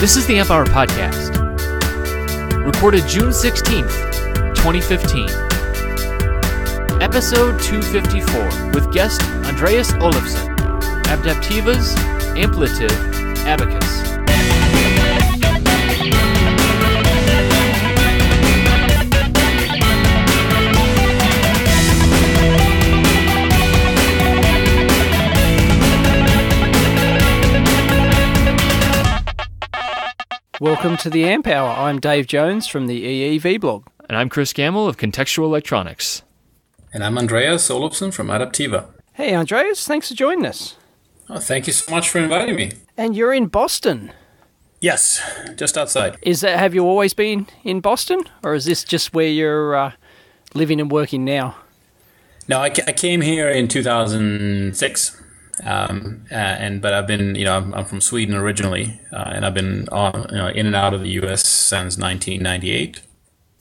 This is the Amp Hour Podcast, recorded June 16th, 2015. Episode 254 with guest Andreas Olofsson, Adapteva's Ampliative Abacus. Welcome to the Amp Hour. I'm Dave Jones from the EEVblog. And I'm Chris Gamble of Contextual Electronics. And I'm Andreas Olofsson from Adapteva. Hey, Andreas, thanks for joining us. Oh, thank you so much for inviting me. And you're in Boston. Yes, just outside. Is that have you always been in Boston, or is this just where you're uh, living and working now? No, I, ca- I came here in 2006. Um, uh, and but I've been, you know, I'm, I'm from Sweden originally, uh, and I've been on, you know, in and out of the U.S. since 1998.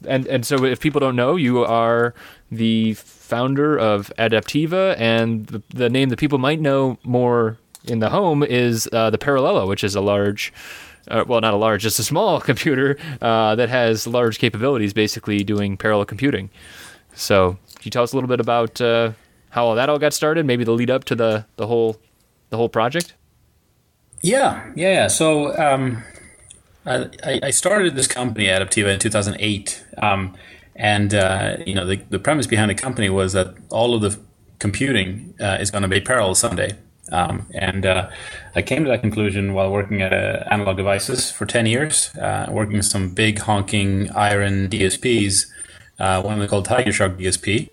And and so if people don't know, you are the founder of Adapteva, and the, the name that people might know more in the home is uh, the Parallella, which is a large. Uh, well, not a large, just a small computer uh, that has large capabilities, basically doing parallel computing. So, can you tell us a little bit about uh, how all that all got started? Maybe the lead up to the, the whole the whole project. Yeah, yeah. So um, I, I started this company, Adapteva, in 2008, um, and uh, you know the, the premise behind the company was that all of the computing uh, is going to be parallel someday. Um, and uh, I came to that conclusion while working at uh, Analog Devices for 10 years, uh, working some big honking iron DSPs, uh, one of them called TigerSHARC DSP.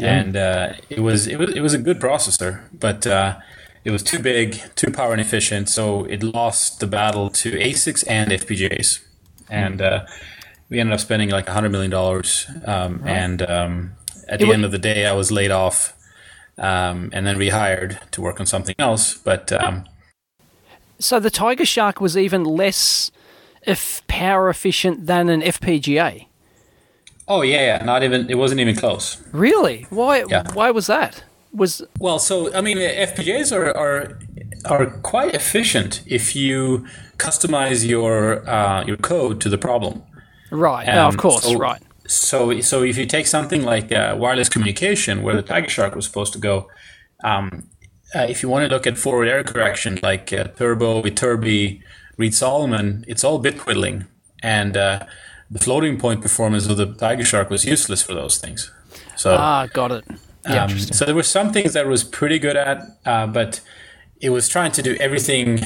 And uh, it was it was it was a good processor, but uh, it was too big, too power inefficient, so it lost the battle to ASICs and FPGAs. And we ended up spending like hundred million dollars. Um, And um, at the end of the day, I was laid off um, and then rehired to work on something else. But um, So the TigerSHARC was even less if power efficient than an FPGA. Oh yeah, yeah, not even it wasn't even close. Really? Why? Yeah. Why was that? Was Well, so I mean, FPGAs are are, are quite efficient if you customize your uh, your code to the problem. right? no, of Um, course, so- right. So, so if you take something like uh, wireless communication, where the TigerSHARC was supposed to go, um, uh, if you want to look at forward error correction, like uh, Turbo, Viterbi, Reed Solomon, it's all bit twiddling, and uh, the floating point performance of the TigerSHARC was useless for those things. So, Ah, got it. Yeah, um, so there were some things that it was pretty good at, uh, but it was trying to do everything,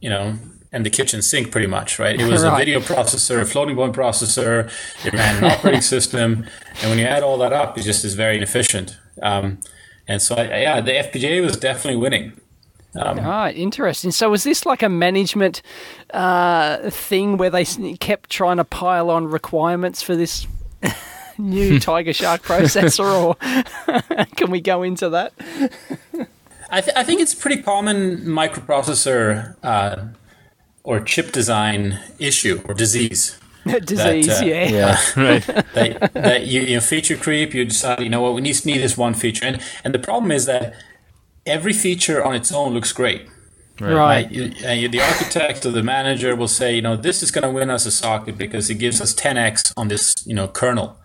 you know, and the kitchen sink pretty much, right? It was a video processor, a floating point processor, it ran an operating system, and when you add all that up, it just is very inefficient. Um, and so, I, yeah, the FPGA was definitely winning. Right, interesting. So was this like a management uh, thing where they kept trying to pile on requirements for this new TigerSHARC processor, or can we go into that? I, th- I think it's pretty common microprocessor uh, or chip design issue or disease. Disease, uh, yeah. right. that, that you, you know, feature creep, you decide, you know what, we need, need this one feature. And, and the problem is that every feature on its own looks great. Right. Right? You, uh, and the architect or the manager will say, you know, this is going to win us a socket because it gives us 10x on this, you know, kernel.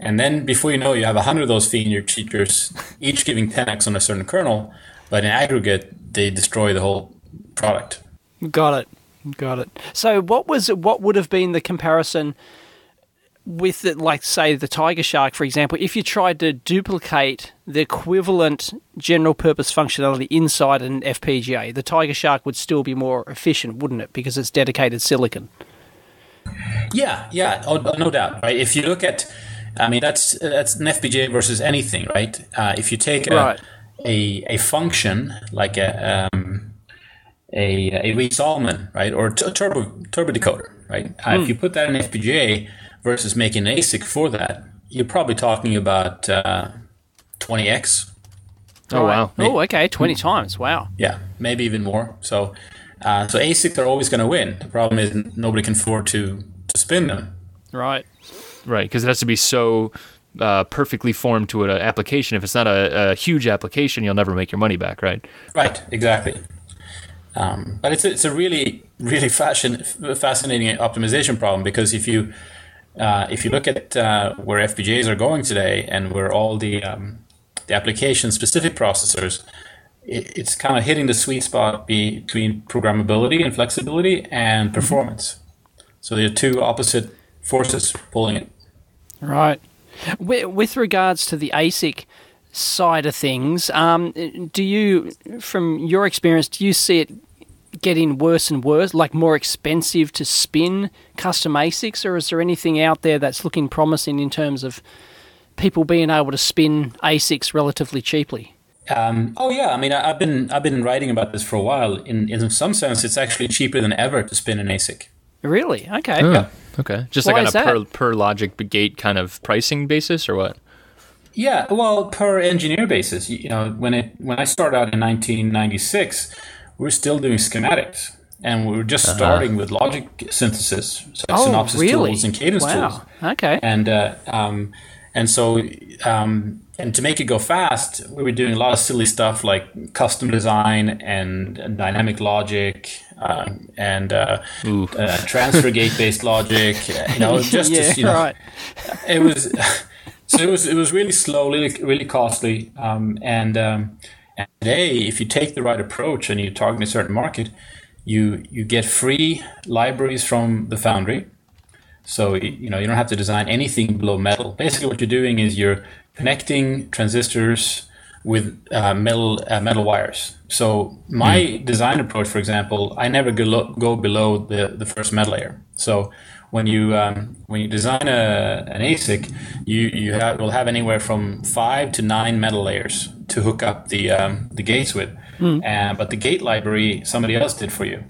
And then before you know, it, you have 100 of those features, each giving 10x on a certain kernel, but in aggregate, they destroy the whole product. Got it. Got it. So what was what would have been the comparison with the, like say the TigerSHARC for example if you tried to duplicate the equivalent general purpose functionality inside an FPGA the TigerSHARC would still be more efficient wouldn't it because it's dedicated silicon Yeah, yeah, oh, no doubt, right? If you look at, I mean, that's that's an FPGA versus anything, right? Uh, if you take a, Right. a a function like a um, a a Reed Solomon, right, or a turbo turbo decoder, right? Uh, if you put that in FPGA versus making an ASIC for that, you're probably talking about uh, 20x. Oh wow. oh okay 20 times wow Yeah, maybe even more. So, uh, so ASICs are always going to win. The problem is nobody can afford to to spin them. right Right, because it has to be so uh, perfectly formed to an application. If it's not a, a huge application, you'll never make your money back, right? Right, exactly. Um, but it's a, it's a really really fashion, fascinating optimization problem because if you uh, if you look at uh, where FPGAs are going today and where all the um, the application specific processors, it, it's kind of hitting the sweet spot between programmability and flexibility and mm-hmm. performance. So there are two opposite forces pulling it. Right. With regards to the ASIC side of things, um, do you, from your experience, do you see it getting worse and worse, like more expensive to spin custom ASICs, or is there anything out there that's looking promising in terms of people being able to spin ASICs relatively cheaply? Um, oh yeah, I mean, I, have been I've been writing about this for a while. In in some sense, it's actually cheaper than ever to spin an ASIC. Really? Okay. Oh, yeah. Okay. Just Why like on a per, per logic gate kind of pricing basis, or what? Yeah, well, per engineer basis. You know, when it when I started out in 1996 we're still doing schematics and we are just uh-huh. starting with logic synthesis, so oh, Synopsys really? tools and Cadence wow. tools. Okay. And uh, um, and so um, and to make it go fast, we were doing a lot of silly stuff like custom design and, dynamic logic uh, and uh, uh, transfer gate based logic. You know, just, yeah, just you know, right. it was. So it was it was really slow, really really costly, um, and um, and today, if you take the right approach and you target a certain market, you you get free libraries from the foundry. So you know you don't have to design anything below metal. Basically, what you're doing is you're connecting transistors with uh, metal uh, metal wires. So my mm. design approach, for example, I never go, go below the, the first metal layer. So when you um, when you design a, an ASIC, you you have, will have anywhere from five to nine metal layers to hook up the um, the gates with. Mm. Uh, but the gate library somebody else did for you,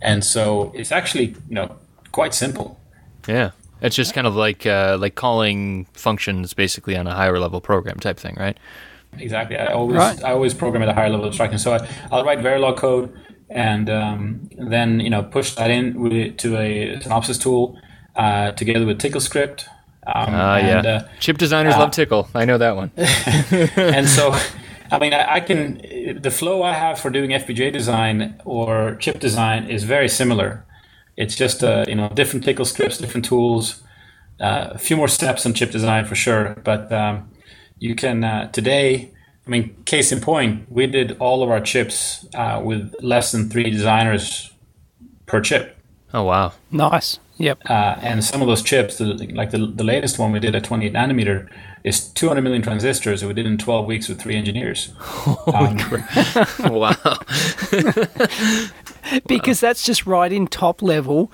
and so it's actually you know quite simple. Yeah, it's just kind of like uh, like calling functions basically on a higher level program type thing, right? Exactly. I always right. I always program at a higher level abstraction. So I, I'll write Verilog code and um, then you know push that in with, to a Synopsys tool uh, together with Tcl script. Um, uh, and, yeah. Uh, Chip designers uh, love Tcl. I know that one. and so, I mean, I, I, can the flow I have for doing FPGA design or chip design is very similar. It's just uh, you know different Tcl scripts, different tools, uh, a few more steps on chip design for sure. But um, you can uh, today I mean, case in point, we did all of our chips uh, with less than three designers per chip. Oh wow! Nice. Yep. Uh, and some of those chips, like the, the latest one we did at 28 nanometer, is 200 million transistors that we did in 12 weeks with three engineers. Um, wow. because that's just writing top level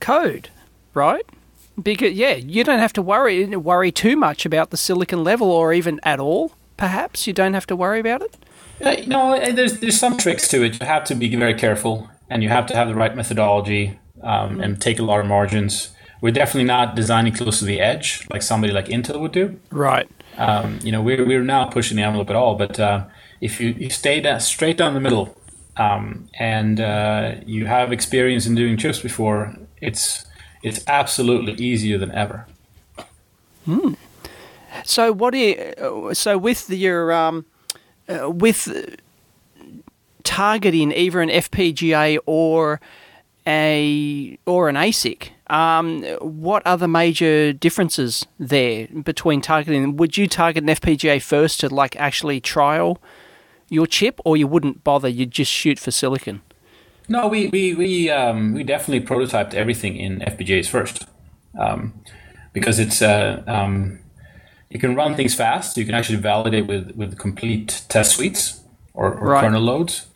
code, right? Because yeah, you don't have to worry worry too much about the silicon level or even at all perhaps you don't have to worry about it? Uh, no, uh, there's there's some tricks to it. You have to be very careful, and you have to have the right methodology um, and take a lot of margins. We're definitely not designing close to the edge like somebody like Intel would do. Right. Um, you know, we're we're not pushing the envelope at all. But uh, if you, you stay down, straight down the middle, um, and uh, you have experience in doing chips before, it's it's absolutely easier than ever. Hmm. So what you, so with your um, uh, with targeting either an FPGA or a or an ASIC, um, what are the major differences there between targeting? Would you target an FPGA first to like actually trial your chip, or you wouldn't bother? You'd just shoot for silicon. No, we we we um, we definitely prototyped everything in FPGAs first, um, because it's uh, um, you can run things fast. You can actually validate with, with complete test suites or, or right. kernel loads.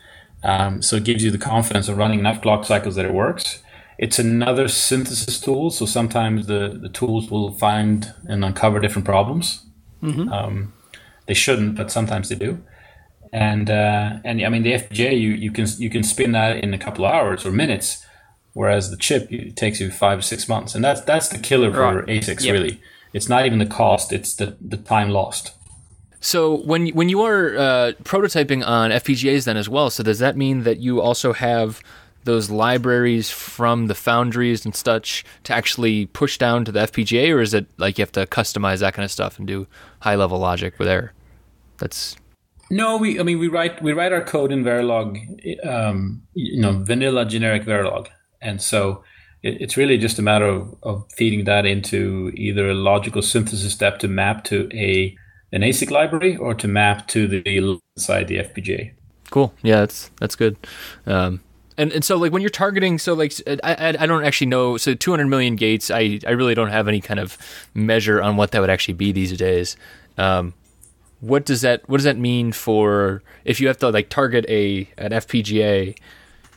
Um, so it gives you the confidence of running enough clock cycles that it works. It's another synthesis tool. So sometimes the, the tools will find and uncover different problems. Mm-hmm. Um, they shouldn't, but sometimes they do. And uh, and I mean the FPGA you, you can you can spin that in a couple of hours or minutes, whereas the chip it takes you five or six months, and that's that's the killer for right. ASICs yep. really it's not even the cost; it's the the time lost. So when when you are uh, prototyping on FPGAs then as well, so does that mean that you also have those libraries from the foundries and such to actually push down to the FPGA, or is it like you have to customize that kind of stuff and do high level logic with there? That's No, we. I mean, we write we write our code in Verilog, um, you know, vanilla generic Verilog, and so it, it's really just a matter of, of feeding that into either a logical synthesis step to map to a an ASIC library or to map to the inside the FPGA. Cool. Yeah, that's that's good. Um, and and so like when you're targeting, so like I I don't actually know. So 200 million gates, I I really don't have any kind of measure on what that would actually be these days. Um, what does that what does that mean for if you have to like target a an FPGA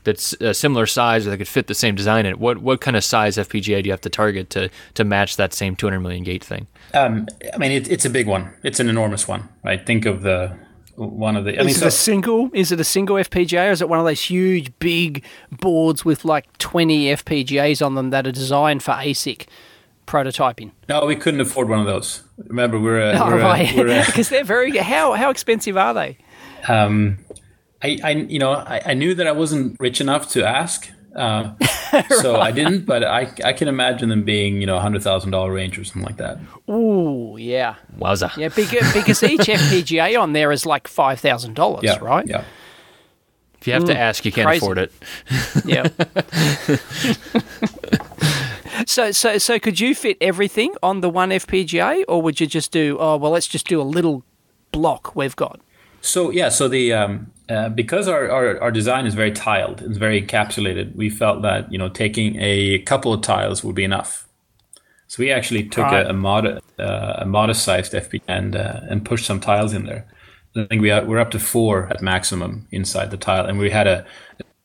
that's a similar size or that could fit the same design in it? What what kind of size FPGA do you have to target to to match that same 200 million gate thing? Um, I mean, it, it's a big one. It's an enormous one, right? Think of the one of the. I is mean, it so, a single? Is it a single FPGA, or is it one of those huge, big boards with like 20 FPGAs on them that are designed for ASIC? prototyping. No, we couldn't afford one of those. Remember, we're a, oh, we're right. because they're very how how expensive are they? Um, I, I you know I, I knew that I wasn't rich enough to ask, uh, right. so I didn't. But I I can imagine them being you know hundred thousand dollar range or something like that. Ooh, yeah, wowza, yeah, because, because each FPGA on there is like five thousand dollars, right? Yeah. If you have mm, to ask, you can't crazy. afford it. yeah. So, so, so, could you fit everything on the one FPGA, or would you just do? Oh, well, let's just do a little block we've got. So yeah, so the um, uh, because our, our, our design is very tiled, it's very encapsulated. We felt that you know taking a couple of tiles would be enough. So we actually took right. a, a, mod, uh, a modest sized FPGA and uh, and pushed some tiles in there. I think we are, we're up to four at maximum inside the tile, and we had a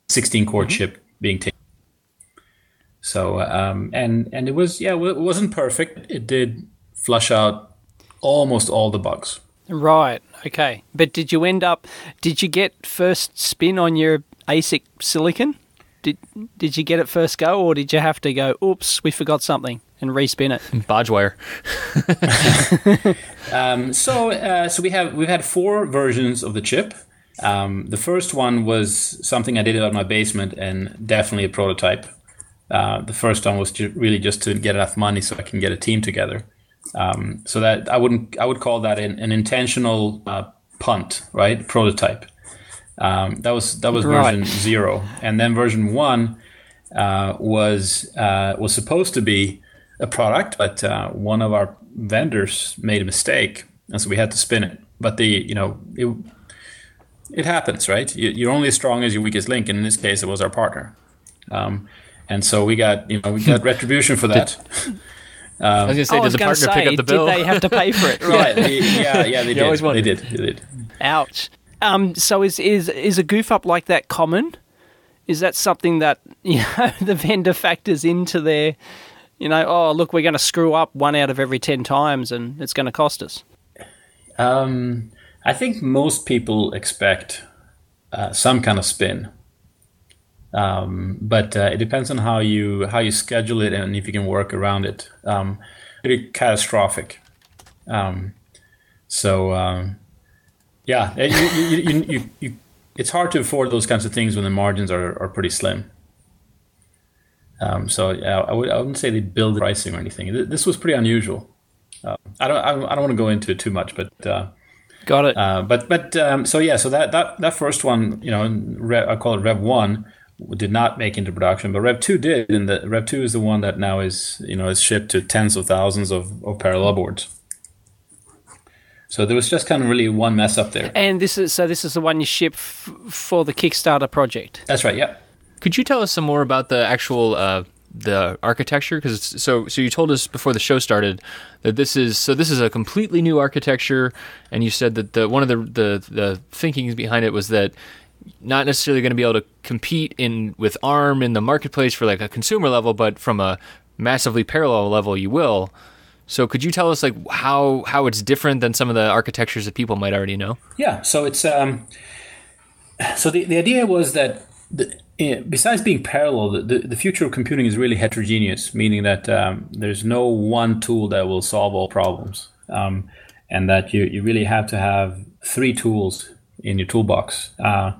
16 core mm-hmm. chip being taken. So um, and and it was yeah it wasn't perfect. It did flush out almost all the bugs. Right. Okay. But did you end up? Did you get first spin on your ASIC silicon? Did Did you get it first go, or did you have to go? Oops, we forgot something and respin it. Bodgewire. um, so uh, so we have we've had four versions of the chip. Um, the first one was something I did out of my basement and definitely a prototype. Uh, the first one was ju- really just to get enough money so I can get a team together. Um, so that I wouldn't, I would call that an, an intentional uh, punt, right? Prototype. Um, that was that was right. version zero, and then version one uh, was uh, was supposed to be a product, but uh, one of our vendors made a mistake, and so we had to spin it. But the you know it, it happens, right? You're only as strong as your weakest link, and in this case, it was our partner. Um, and so we got you know we got retribution for that. Um, I was going to say, did the partner say, pick up the bill? Did they have to pay for it? right? yeah, yeah, they did. They did. They did. Ouch. Um, so is is is a goof up like that common? Is that something that you know the vendor factors into their, you know, oh look, we're going to screw up one out of every ten times, and it's going to cost us. Um, I think most people expect uh, some kind of spin um, but uh, it depends on how you how you schedule it and if you can work around it. Um, pretty catastrophic. Um, so um, yeah, you, you, you, you, it's hard to afford those kinds of things when the margins are, are pretty slim. Um, so yeah, I, would, I wouldn't say they build pricing or anything. This was pretty unusual. Uh, I don't I don't want to go into it too much, but uh, got it. Uh, but but um, so yeah, so that that that first one, you know, I call it Rev one did not make into production, but Rev two did, and the Rev two is the one that now is you know is shipped to tens of thousands of, of parallel boards. So there was just kind of really one mess up there. And this is so this is the one you ship f- for the Kickstarter project. That's right. Yeah. Could you tell us some more about the actual uh, the architecture? Because so so you told us before the show started that this is so this is a completely new architecture, and you said that the one of the the the thinkings behind it was that not necessarily going to be able to compete in with ARM in the marketplace for like a consumer level, but from a massively parallel level, you will. So could you tell us like how how it's different than some of the architectures that people might already know? Yeah. So it's um, so the the idea was that the, eh, besides being parallel, the, the future of computing is really heterogeneous, meaning that um, there's no one tool that will solve all problems, um, and that you you really have to have three tools in your toolbox. Uh,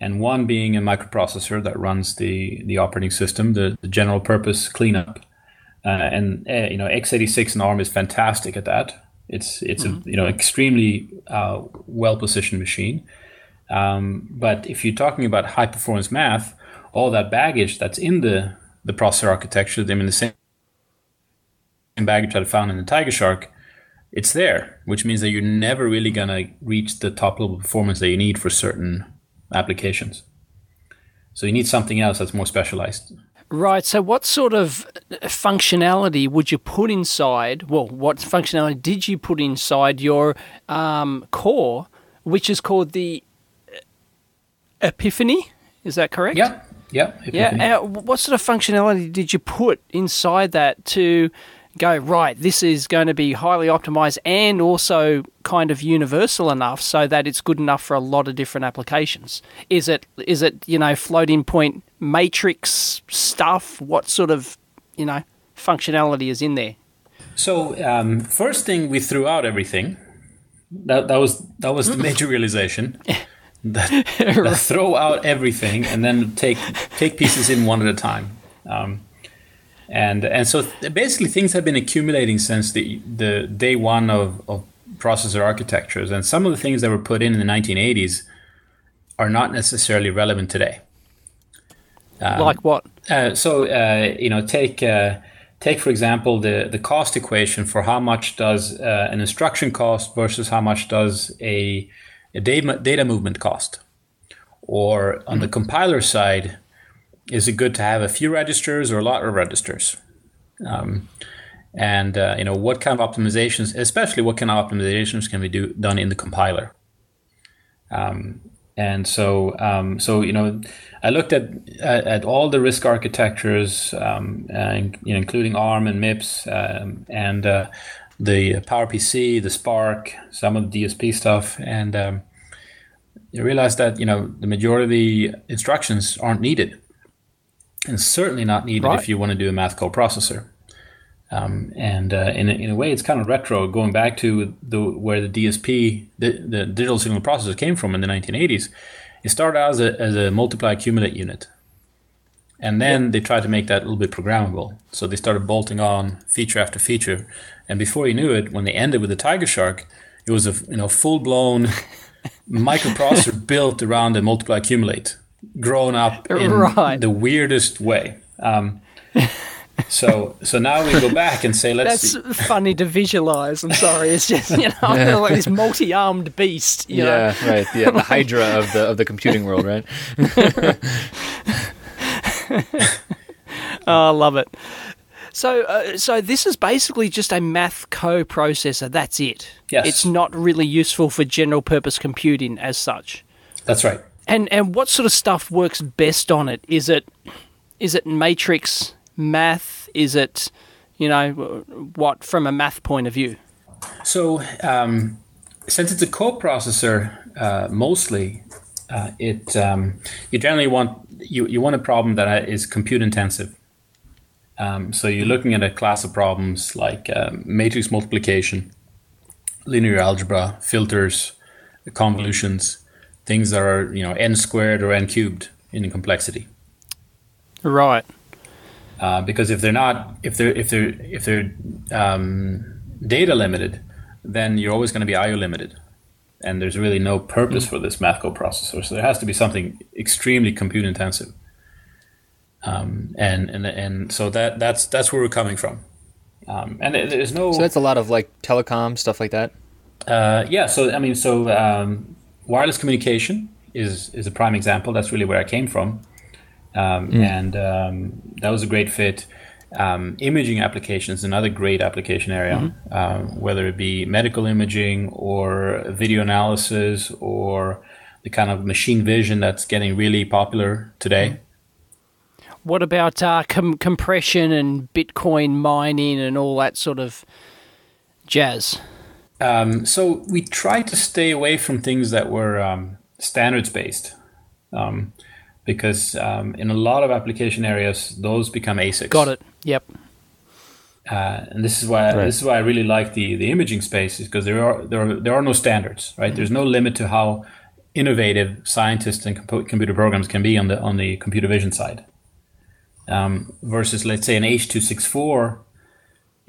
and one being a microprocessor that runs the, the operating system, the, the general purpose cleanup. Uh, and uh, you know, x86 and ARM is fantastic at that. It's it's mm-hmm. a you know extremely uh, well positioned machine. Um, but if you're talking about high performance math, all that baggage that's in the the processor architecture, I mean the same baggage that I found in the TigerSHARC, it's there, which means that you're never really gonna reach the top level performance that you need for certain applications. So you need something else that's more specialized. Right. So, what sort of functionality would you put inside? Well, what functionality did you put inside your um, core, which is called the Epiphany? Is that correct? Yeah. Yeah. Epiphany. Yeah. what sort of functionality did you put inside that to go right? This is going to be highly optimized and also kind of universal enough so that it's good enough for a lot of different applications. Is it? Is it? You know, floating point matrix stuff? What sort of you know functionality is in there? So um, first thing we threw out everything. That that was that was the major realization. that, that throw out everything and then take take pieces in one at a time. Um, and and so basically things have been accumulating since the the day one of, of processor architectures, and some of the things that were put in in the 1980s are not necessarily relevant today. Um, like what? Uh, so uh, you know, take uh, take for example the the cost equation for how much does uh, an instruction cost versus how much does a, a data data movement cost, or on mm-hmm. the compiler side, is it good to have a few registers or a lot of registers? Um, and uh, you know what kind of optimizations, especially what kind of optimizations can be do, done in the compiler. Um, and so, um, so you know, I looked at at, at all the RISC architectures, um, and, you know, including ARM and MIPS, um, and uh, the PowerPC, the SPARC, some of the DSP stuff, and um, you realize that you know the majority of the instructions aren't needed, and certainly not needed right. if you want to do a math coprocessor. Um, and uh, in, a, in a way, it's kind of retro, going back to the where the DSP, the, the digital signal processor, came from in the 1980s. It started out as a, as a multiply accumulate unit. And then they tried to make that a little bit programmable. So they started bolting on feature after feature. And before you knew it, when they ended with the TigerSHARC, it was a you know full blown microprocessor built around the multiply accumulate, grown up in right. the weirdest way. Um, so so now we go back and say let's. That's see. funny to visualize. I'm sorry, it's just you know yeah. like this multi-armed beast. yeah, know? right. Yeah, the Hydra of the of the computing world, right? oh, I love it. So, uh, so this is basically just a math co-processor. That's it. Yes. It's not really useful for general purpose computing as such. That's right. And and what sort of stuff works best on it? Is it is it matrix math? Is it, you know, what from a math point of view? So, um, since it's a coprocessor, uh, mostly, uh, it um, you generally want you, you want a problem that is compute intensive. Um, so you're looking at a class of problems like uh, matrix multiplication, linear algebra, filters, convolutions, things that are you know n squared or n cubed in complexity. Right. Uh, because if they're not, if they're if they're if they're um, data limited, then you're always going to be I/O limited, and there's really no purpose mm. for this math coprocessor. So there has to be something extremely compute intensive, um, and and and so that that's that's where we're coming from. Um, and there's no. So that's a lot of like telecom stuff like that. Uh, yeah. So I mean, so um, wireless communication is is a prime example. That's really where I came from um, mm. and um, that was a great fit. Um, imaging applications, another great application area, mm-hmm. Um, whether it be medical imaging or video analysis or the kind of machine vision that's getting really popular today. What about uh, com- compression and Bitcoin mining and all that sort of jazz? Um, so we try to stay away from things that were um, standards based. Um, because um, in a lot of application areas, those become ASICs. Got it. Yep. Uh, and this is why right. this is why I really like the the imaging space is because there are there are there are no standards, right? Mm-hmm. There's no limit to how innovative scientists and comp- computer programs can be on the on the computer vision side. Um, versus, let's say, an H two six four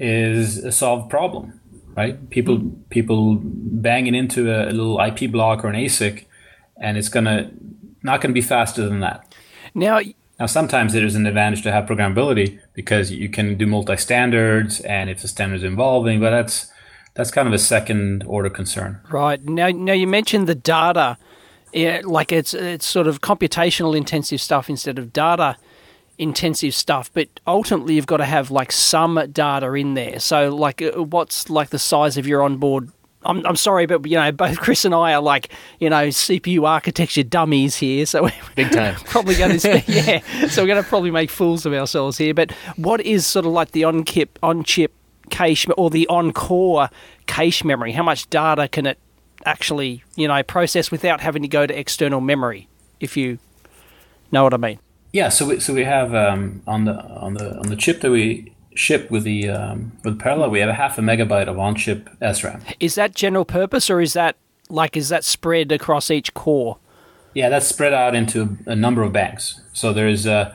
is a solved problem, right? People people banging into a, a little IP block or an ASIC, and it's gonna not gonna be faster than that. Now, Now, sometimes it is an advantage to have programmability because you can do multi-standards, and if the standard's evolving, but that's that's kind of a second order concern. right now, now you mentioned the data, yeah, like it's it's sort of computational intensive stuff instead of data intensive stuff. But ultimately, you've got to have like some data in there. So, like, uh, what's like the size of your onboard? I'm, I'm sorry, but you know, both Chris and I are like, you know, CPU architecture dummies here, so we're Big time. probably going to yeah. So we're going to probably make fools of ourselves here. But what is sort of like the on chip on chip cache or the on core cache memory? How much data can it actually you know process without having to go to external memory? If you know what I mean. Yeah, so we, so we have um, on the on the on the chip that we ship with the um, with Parallel, we have a half a megabyte of on-chip SRAM. Is that general purpose or is that like is that spread across each core? Yeah, that's spread out into a number of banks. So there's uh,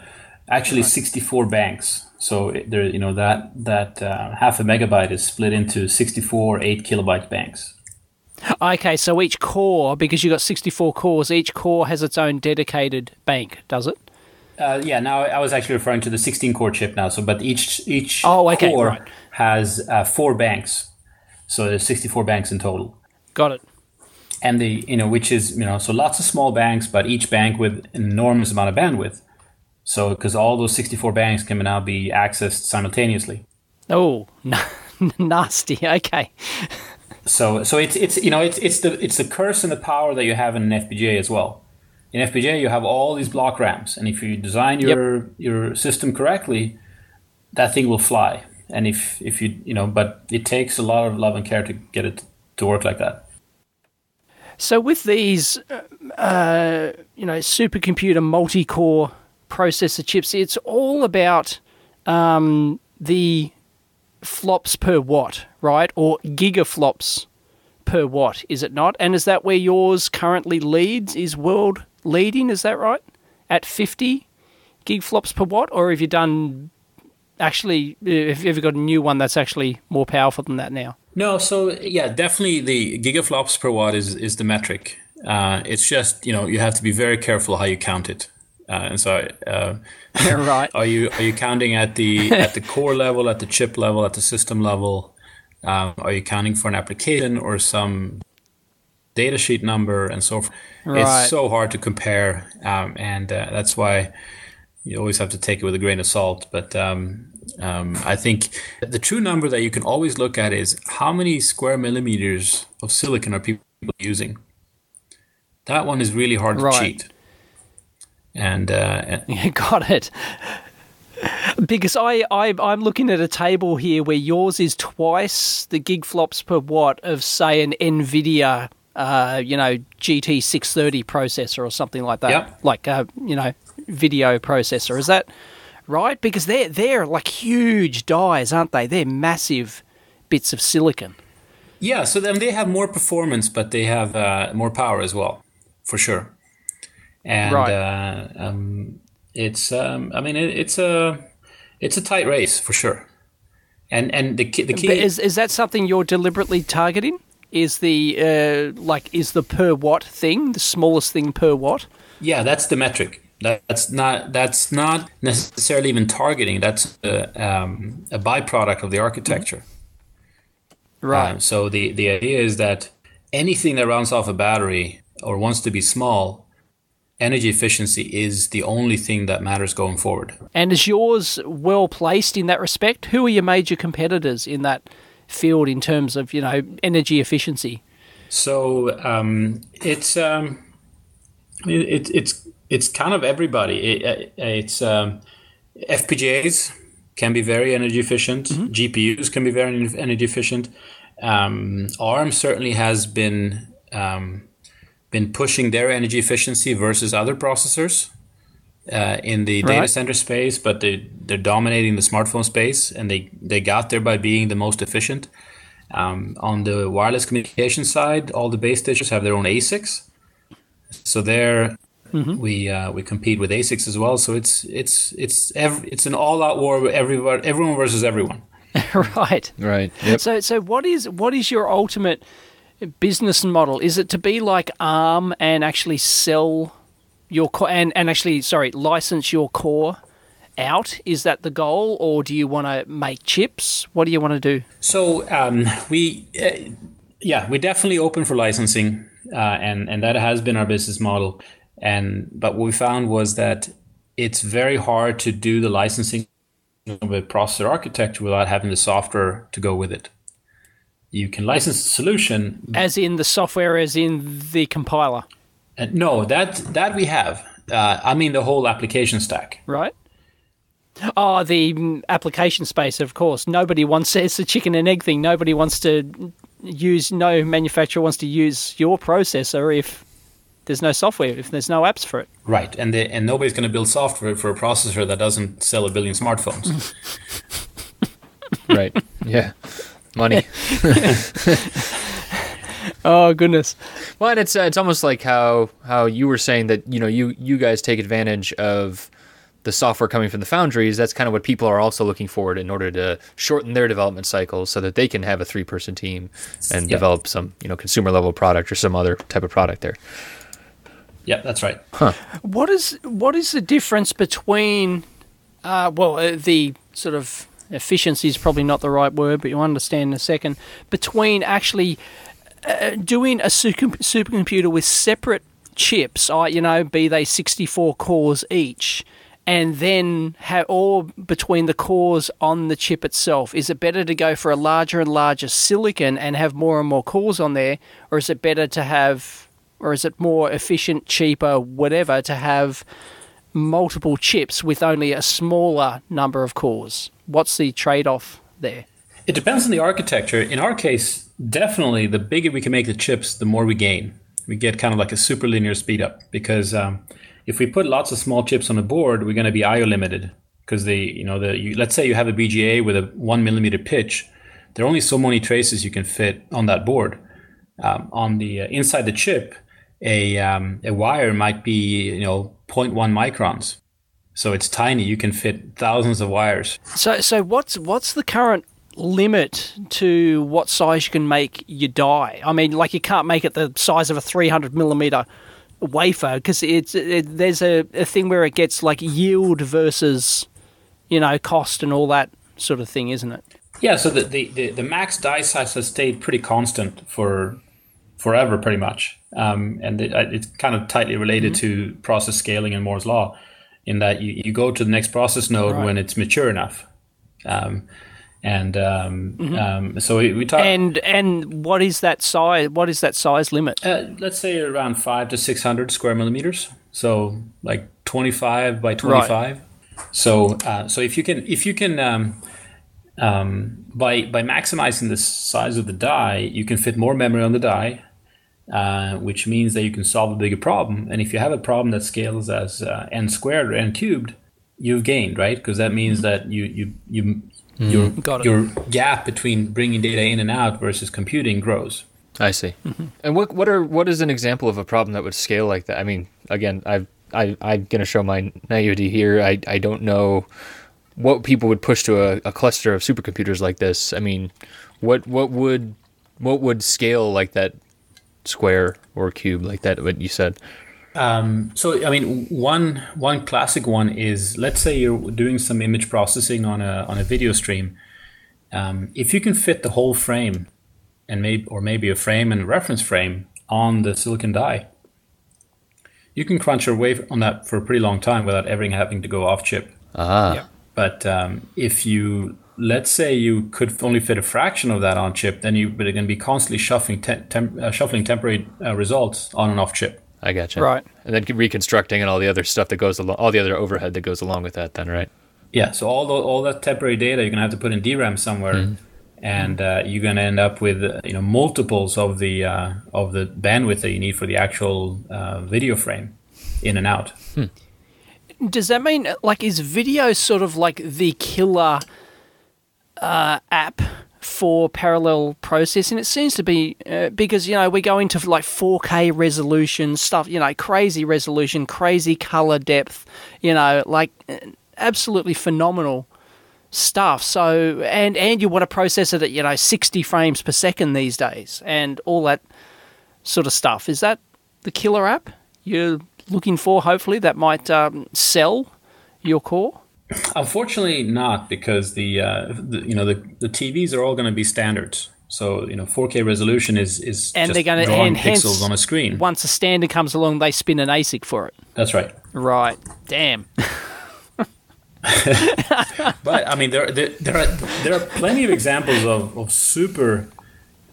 actually 64 banks. So there, you know that that uh, half a megabyte is split into 64 eight kilobyte banks. Okay, so each core, because you've got 64 cores, each core has its own dedicated bank, does it? Uh, yeah, now I was actually referring to the 16 core chip now. So, but each each Oh, okay, core right. has uh, four banks. So there's 64 banks in total. Got it. and the you know which is you know so lots of small banks but each bank with an enormous amount of bandwidth so because all those 64 banks can now be accessed simultaneously Oh, nasty. Okay. so so it's it's you know it's it's the it's the curse and the power that you have in an FPGA as well in FPGA you have all these block RAMs and if you design your your system correctly that thing will fly and if if you you know but it takes a lot of love and care to get it to work like that So with these, uh, you know, supercomputer multi-core processor chips, it's all about um, the flops per watt, right, or gigaflops per watt, is it not? And is that where yours currently leads? Is world leading? Is that right? At fifty gigaflops per watt, or have you done? Actually, have you ever got a new one that's actually more powerful than that now? No, so yeah, definitely the gigaflops per watt is is the metric. Uh, it's just you know you have to be very careful how you count it. Uh, and so, uh, right. are you are you counting at the at the core level, at the chip level, at the system level? Um, are you counting for an application or some data sheet number and so forth? Right. It's so hard to compare, um, and uh, that's why you always have to take it with a grain of salt. But um, um, I think the true number that you can always look at is how many square millimeters of silicon are people using. That one is really hard to cheat. And uh, Yeah, got it. Because I, I, I'm looking at a table here where yours is twice the gig flops per watt of, say, an NVIDIA, uh, you know, GT 630 processor or something like that. Yep. Like a, you know, video processor. Is that right? Because they're, they're like huge dies, aren't they? They're massive bits of silicon. yeah, so then they have more performance, but they have uh, more power as well, for sure. And Right. uh, um, it's, um, I mean, it, it's a it's a tight race for sure. And and the key, the key But is, is that something you're deliberately targeting? Is the uh, like is the per watt thing the smallest thing per watt? Yeah, that's the metric. That's not that's not necessarily even targeting. That's a, um, a byproduct of the architecture. Um, so the the idea is that anything that runs off a battery or wants to be small, energy efficiency is the only thing that matters going forward. And is yours well placed in that respect? Who are your major competitors in that field in terms of you know energy efficiency? So um, it's um, it, it, it's it's kind of everybody. It, it's um, FPGAs can be very energy efficient. GPUs can be very energy efficient. Um, ARM certainly has been um, been pushing their energy efficiency versus other processors uh, in the data center space, but they they're dominating the smartphone space, and they they got there by being the most efficient. Um, on the wireless communication side, all the base stations have their own ASICs, so there we uh, we compete with ASICs as well. So it's it's it's ev- it's an all out war with everyone everyone versus everyone. right. Right. Yep. So, so what is what is your ultimate business model? Is it to be like ARM and actually sell your core and, and actually sorry license your core out? Is that the goal, or do you want to make chips? What do you want to do? So um, we, uh, yeah, we're definitely open for licensing, uh, and and that has been our business model. And but what we found was that it's very hard to do the licensing of a processor architecture without having the software to go with it. You can license the solution, As in the software, as in the compiler, and no, that that we have. Uh, I mean the whole application stack. right? Oh, the mm, application space, of course. Nobody wants it's a chicken and egg thing. Nobody wants to use. No manufacturer wants to use your processor if there's no software, if there's no apps for it. Right, and the, and nobody's going to build software for a processor that doesn't sell a billion smartphones. right. Yeah. Money. Oh goodness. Well, and it's uh, it's almost like how how you were saying that you know you you guys take advantage of the software coming from the foundries. That's kind of what people are also looking forward in order to shorten their development cycles so that they can have a three person team and Yeah. develop some you know consumer level product or some other type of product there. yeah, that's right. Huh. What is what is the difference between? Uh, well, uh, the sort of efficiency is probably not the right word, but you'll understand in a second. Between actually uh, doing a super, supercomputer with separate chips, uh, you know, be they sixty-four cores each, and then have or between the cores on the chip itself. Is it better to go for a larger and larger silicon and have more and more cores on there, or is it better to have or is it more efficient, cheaper, whatever, to have multiple chips with only a smaller number of cores? What's the trade off there? It depends on the architecture. In our case, definitely the bigger we can make the chips, the more we gain. We get kind of like a super linear speed up because um, if we put lots of small chips on a board, we're going to be IO limited because the you know the you, let's say you have a BGA with a one millimeter pitch, there are only so many traces you can fit on that board. Um, on the uh, inside the chip, a um, a wire might be you know 0.1 microns, so it's tiny. You can fit thousands of wires. So, so what's what's the current limit to what size you can make your die? I mean, like you can't make it the size of a three hundred millimeter wafer because it's it, there's a, a thing where it gets like yield versus you know cost and all that sort of thing, isn't it? Yeah, so the, the, the, the max die size has stayed pretty constant for forever, pretty much. Um, and it, it's kind of tightly related to process scaling and Moore's law, in that you, you go to the next process node Right. when it's mature enough. Um, and um, um, so we, we talk, And and what is that size? What is that size limit? uh, let's say around five to six hundred square millimeters. So like twenty five by twenty five. So uh, so if you can if you can um, um, by by maximizing the size of the die, you can fit more memory on the die, uh, which means that you can solve a bigger problem. And if you have a problem that scales as uh, n squared or n cubed, you've gained, right? Because that means that you you you your mm-hmm. Got your gap between bringing data in and out versus computing grows. I see. Mm-hmm. And what what are what is an example of a problem that would scale like that? I mean, again, I I I'm gonna show my naivety here. I I don't know what people would push to a, a cluster of supercomputers like this. I mean, what what would what would scale like that square or cube like that? What you said? Um, so I mean, one one classic one is let's say you're doing some image processing on a on a video stream. Um, if you can fit the whole frame, and maybe or maybe a frame and a reference frame on the silicon die, you can crunch your way on that for a pretty long time without ever having to go off chip. Ah, Yeah. But um, if you let's say you could only fit a fraction of that on chip, then you're going to be constantly shuffling te- temp- uh, shuffling temporary uh, results on and off chip. I gotcha. Right. And then reconstructing and all the other stuff that goes along, all the other overhead that goes along with that. Then right. Yeah, so all the, all that temporary data you're gonna have to put in DRAM somewhere, and uh, you're gonna end up with uh, you know multiples of the uh, of the bandwidth that you need for the actual uh, video frame, in and out. Does that mean like is video sort of like the killer uh, app for parallel processing? It seems to be uh, because you know we go into like 4K resolution stuff, you know, crazy resolution, crazy color depth, you know, like uh, absolutely phenomenal stuff. So and and you want to process it at you know 60 frames per second these days, and all that sort of stuff. Is that the killer app you're looking for? Hopefully, that might um, sell your core. Unfortunately, not because the, uh, the you know the, the TVs are all going to be standards. So you know, 4K resolution is is And just they're gonna- drawing and hence- pixels on a screen. Once a standard comes along, they spin an ASIC for it. That's right. Right. Damn. But I mean, there there, there are there are plenty of examples of, of super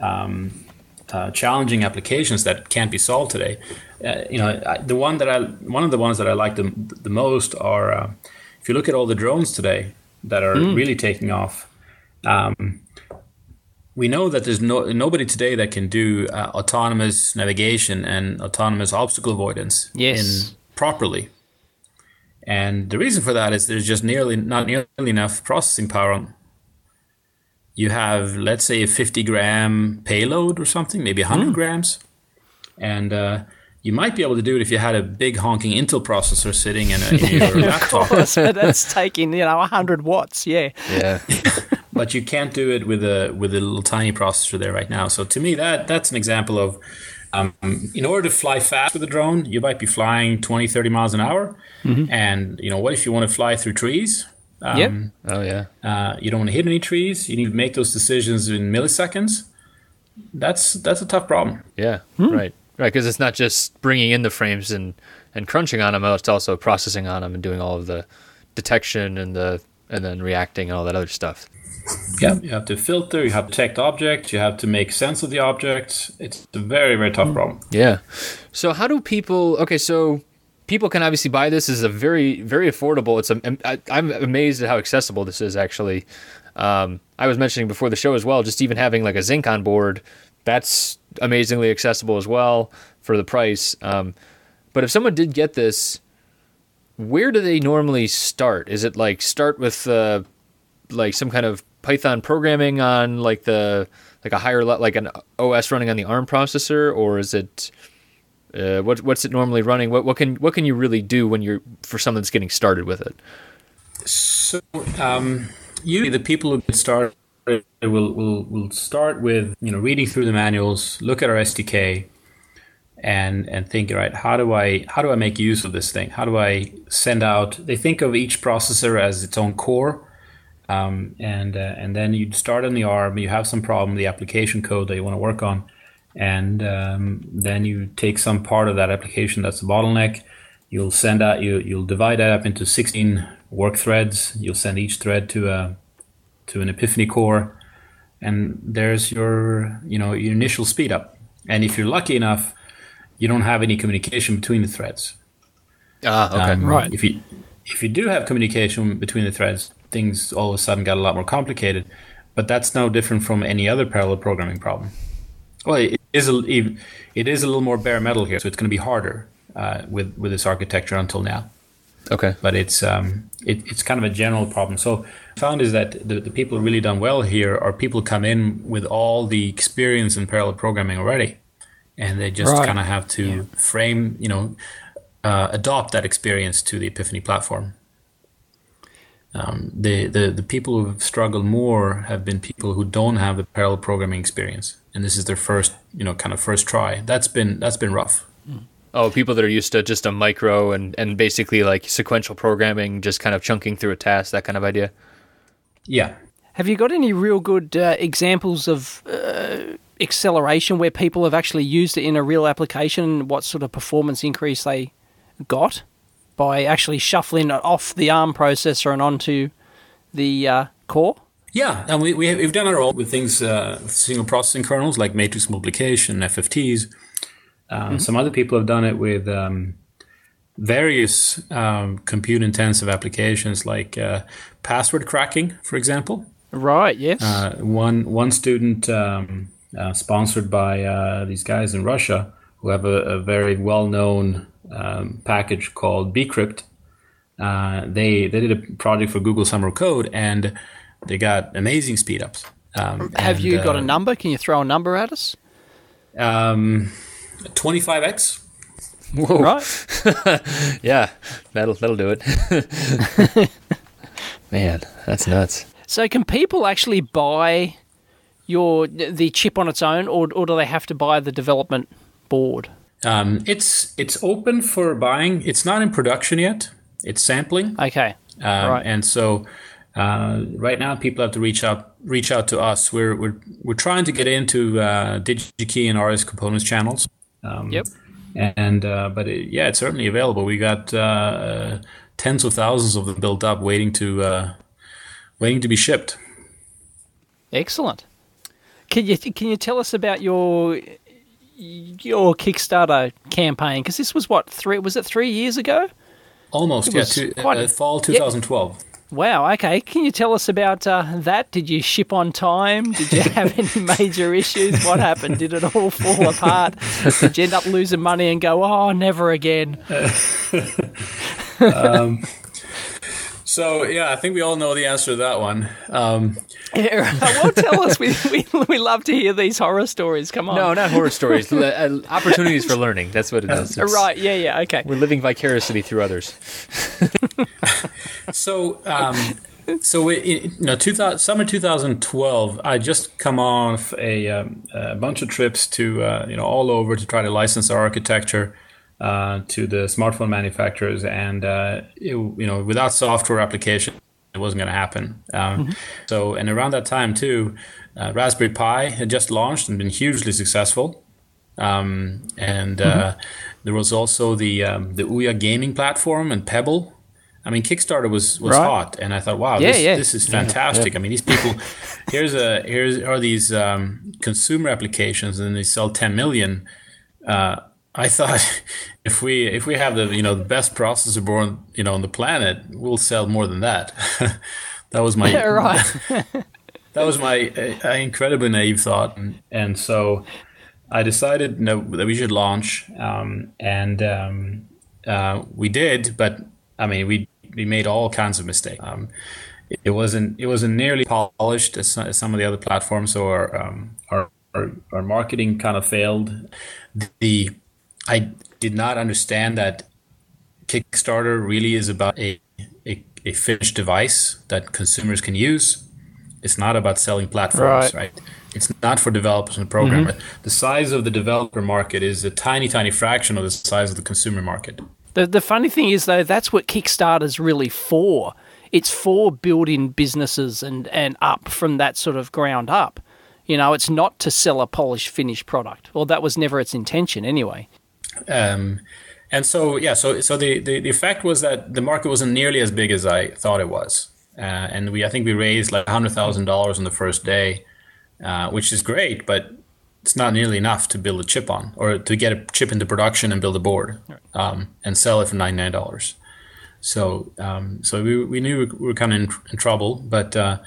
um, uh, challenging applications that can't be solved today. Uh, you know, I, the one that I one of the ones that I like the the most are uh, you look at all the drones today that are really taking off. Um, we know that there's no nobody today that can do uh, autonomous navigation and autonomous obstacle avoidance Yes. in properly. And the reason for that is there's just nearly not nearly enough processing power on. You have, let's say, a 50 gram payload or something, maybe 100 grams, and uh, you might be able to do it if you had a big honking Intel processor sitting in, a, in your laptop. so that's taking you know 100 watts. Yeah. Yeah. but you can't do it with a with a little tiny processor there right now. So to me, that that's an example of um, in order to fly fast with a drone, you might be flying 20, 30 miles an hour, and you know what if you want to fly through trees? Um, Yep. Oh yeah. Uh, you don't want to hit any trees. You need to make those decisions in milliseconds. That's that's a tough problem. Yeah. Right. Right. Because it's not just bringing in the frames and and crunching on them. It's also processing on them and doing all of the detection and the and then reacting and all that other stuff. Yeah, you have to filter. You have to detect objects. You have to make sense of the objects. It's a very very tough problem. Yeah. So how do people? Okay, so people can obviously buy this. This is a very very affordable. It's a, I, I'm amazed at how accessible this is actually. Um, I was mentioning before the show as well. Just even having like a Zynq on board, that's amazingly accessible as well for the price. Um, but if someone did get this, where do they normally start? Is it like start with uh, like some kind of Python programming on like the like a higher le- like an OS running on the ARM processor, or is it uh, what what's it normally running? What what can what can you really do when you're for someone that's getting started with it? So, um, usually the people who get started will, we'll, we'll start with you know reading through the manuals, look at our SDK, and and think right how do I how do I make use of this thing? How do I send out? They think of each processor as its own core, um, and uh, and then you start on the ARM. You have some problem, the application code that you want to work on, and um, then you take some part of that application that's the bottleneck. You'll send out you you'll divide that up into 16 work threads. You'll send each thread to a to an Epiphany core, and there's your you know your initial speed up. And if you're lucky enough, you don't have any communication between the threads. Ah, okay. Um, Right. If you if you do have communication between the threads, things all of a sudden got a lot more complicated. But that's no different from any other parallel programming problem. Well, it is a it it is a little more bare metal here, so it's going to be harder uh, with with this architecture until now. Okay. But it's um it, it's kind of a general problem. So found is that the, the people really done well here are people come in with all the experience in parallel programming already, and they just Right. kind of have to frame you know uh, adopt that experience to the Epiphany platform. Um, the, the the people who have struggled more have been people who don't have the parallel programming experience, and this is their first you know kind of first try. That's been that's been rough. Oh, people that are used to just a micro and and basically like sequential programming, just kind of chunking through a task, that kind of idea. Yeah, Have you got any real good uh, examples of uh, acceleration where people have actually used it in a real application? and What sort of performance increase they got by actually shuffling it off the ARM processor and onto the uh, core? Yeah, and we, we have, we've done our own with things, uh, single processing kernels like matrix multiplication, FFTs. Um, Some other people have done it with um, various um, compute intensive applications like uh, password cracking, for example. Right. Yes. Uh, one one student um, uh, sponsored by uh, these guys in Russia who have a, a very well known um, package called Bcrypt. Uh, they they did a project for Google Summer Code and they got amazing speed ups. Um, Have and, you got a number? Can you throw a number at us? Um, 25x. Right. Yeah, that'll that'll do it. Man, that's nuts. So can people actually buy your the chip on its own, or or do they have to buy the development board? Um, it's it's open for buying. It's not in production yet. It's sampling. Okay. Um, Right. And so uh, right now, people have to reach out reach out to us. We're we're we're trying to get into uh, DigiKey and RS Components channels. Um, Yep. And uh, but it, yeah, it's certainly available. We got uh, tens of thousands of them built up, waiting to uh, waiting to be shipped. Excellent. Can you can you tell us about your your Kickstarter campaign? Because this was what three was it three years ago? Almost, It yeah. To, quite- uh, fall 2012. Wow. Okay. Can you tell us about uh, that? Did you ship on time? Did you have any major issues? What happened? Did it all fall apart? Did you end up losing money and go, oh, never again? So yeah, I think we all know the answer to that one. Um, Yeah, well, tell us. We, we we love to hear these horror stories. Come on. No, not horror stories. Le- uh, opportunities for learning. That's what it is. It's- Right. Yeah. Yeah. Okay. We're living vicariously through others. So, um, so we, you know, 2000, summer 2012, I just come off a, um, a bunch of trips to, uh, you know, all over to try to license our architecture uh, to the smartphone manufacturers, and uh, it, you know, without software application, it wasn't going to happen. Um, So, and around that time too, uh, Raspberry Pi had just launched and been hugely successful. Um, and uh, there was also the um, the Ouya gaming platform and Pebble. I mean, Kickstarter was was Right. hot, and I thought, wow, Yeah, this, yeah. this is fantastic. I mean, these people here's a here's are these um, consumer applications, and they sell 10 million. Uh, I thought if we if we have the you know the best processor board you know on the planet, we'll sell more than that. that was my right. that was my uh, incredibly naive thought, and, so I decided no, that we should launch, um, and um, uh, we did. But I mean, we we made all kinds of mistakes. Um, it, it wasn't it wasn't nearly polished as, some- as some of the other platforms, or um, our, our our marketing kind of failed. The I did not understand that Kickstarter really is about a, a, a finished device that consumers can use. It's not about selling platforms, Right. right? It's not for developers and programmers. Mm-hmm. The size of the developer market is a tiny, tiny fraction of the size of the consumer market. The the funny thing is though, that's what Kickstarter's really for. It's for building businesses and, and up from that sort of ground up. You know, it's not to sell a polished finished product. Well, that was never its intention anyway. Um, and so, yeah, so so the, the, the effect was that the market wasn't nearly as big as I thought it was. Uh, and we, I think we raised like hundred thousand dollars on the first day, uh, which is great, but it's not nearly enough to build a chip on or to get a chip into production and build a board um, and sell it for ninety nine dollars. So, um, so we, we knew we were kind of in, in trouble, but uh,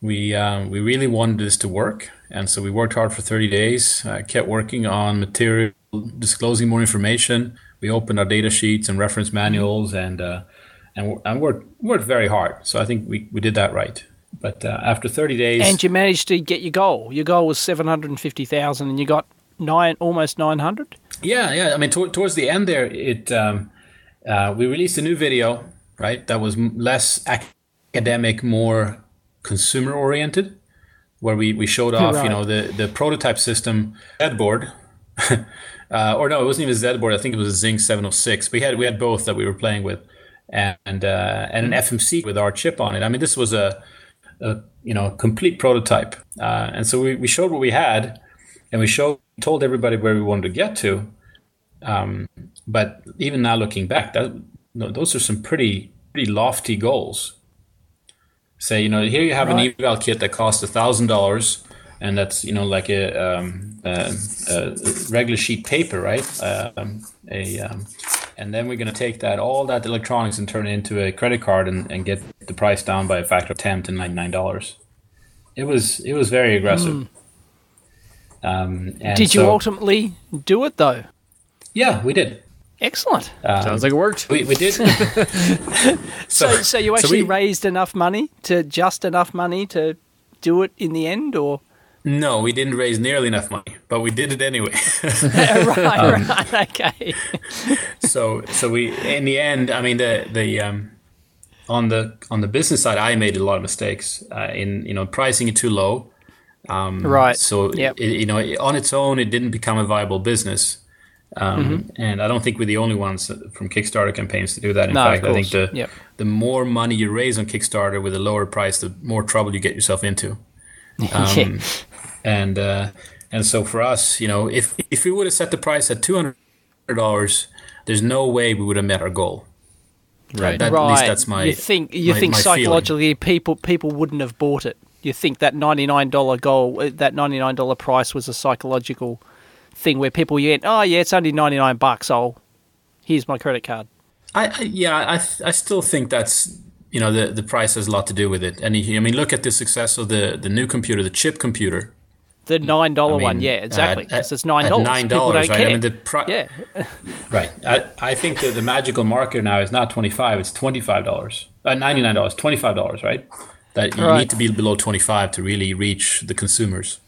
we uh, we really wanted this to work, and so we worked hard for 30 days. Uh, kept working on material, disclosing more information. We opened our data sheets and reference manuals, and uh, and, and worked worked very hard. So I think we, we did that right. But uh, after 30 days, And you managed to get your goal. Your goal was seven hundred and fifty thousand, and you got nine, almost nine hundred. Yeah, yeah. I mean, to- towards the end there, it um, uh, we released a new video, right? That was less academic, more consumer oriented, where we, we showed off, Right. you know, the the prototype system Z board, uh, or no, it wasn't even Z board. I think it was a Zynq 706. We had we had both that we were playing with, and uh, and an FMC with our chip on it. I mean, this was a, a you know complete prototype, uh, and so we, we showed what we had, and we showed told everybody where we wanted to get to. Um, but even now looking back, that no, those are some pretty pretty lofty goals. Say, you know, here you have Right. an eval kit that costs a thousand dollars, and that's you know like a, um, a, a regular sheet paper, right? Um, a um, and then we're going to take that all that electronics and turn it into a credit card and, and get the price down by a factor of ten to ninety nine dollars. It was it was very aggressive. Um, and Did you ultimately do it though? Yeah, we did. Excellent. Sounds like it worked. We, we did. So, so you so actually we- raised enough money to just enough money to do it in the end, or No, we didn't raise nearly enough money, but we did it anyway. right, Um, right, okay. so, so we in the end, I mean, the the um, on the on the business side, I made a lot of mistakes uh, in you know pricing it too low. Um, Right. So Yep. it, you know, on its own, it didn't become a viable business. Um, Mm-hmm. And I don't think we're the only ones from Kickstarter campaigns to do that. In No, fact, I think the Yep. the more money you raise on Kickstarter with a lower price, the more trouble you get yourself into. Um. And uh, and so for us, you know, if if we would have set the price at two hundred dollars, there's no way we would have met our goal. Right. That- right. At least that's my. You think you my- think my feeling. psychologically people people wouldn't have bought it. You think that ninety nine dollar goal, uh, that ninety nine dollar price was a psychological thing where people went, oh yeah, it's only ninety nine bucks. I'll here's my credit card. I, I yeah, I I still think that's you know the the price has a lot to do with it. And I mean, look at the success of the the new computer, the chip computer. The nine dollar I mean, one, yeah, exactly. at- Because it's nine dollars. $9, People don't right? I mean, the pri- yeah, Right. I, I think that the magical marker now is not twenty five; it's twenty five dollars, uh, ninety nine dollars, twenty five dollars, right? That you Right. need to be below twenty five to really reach the consumers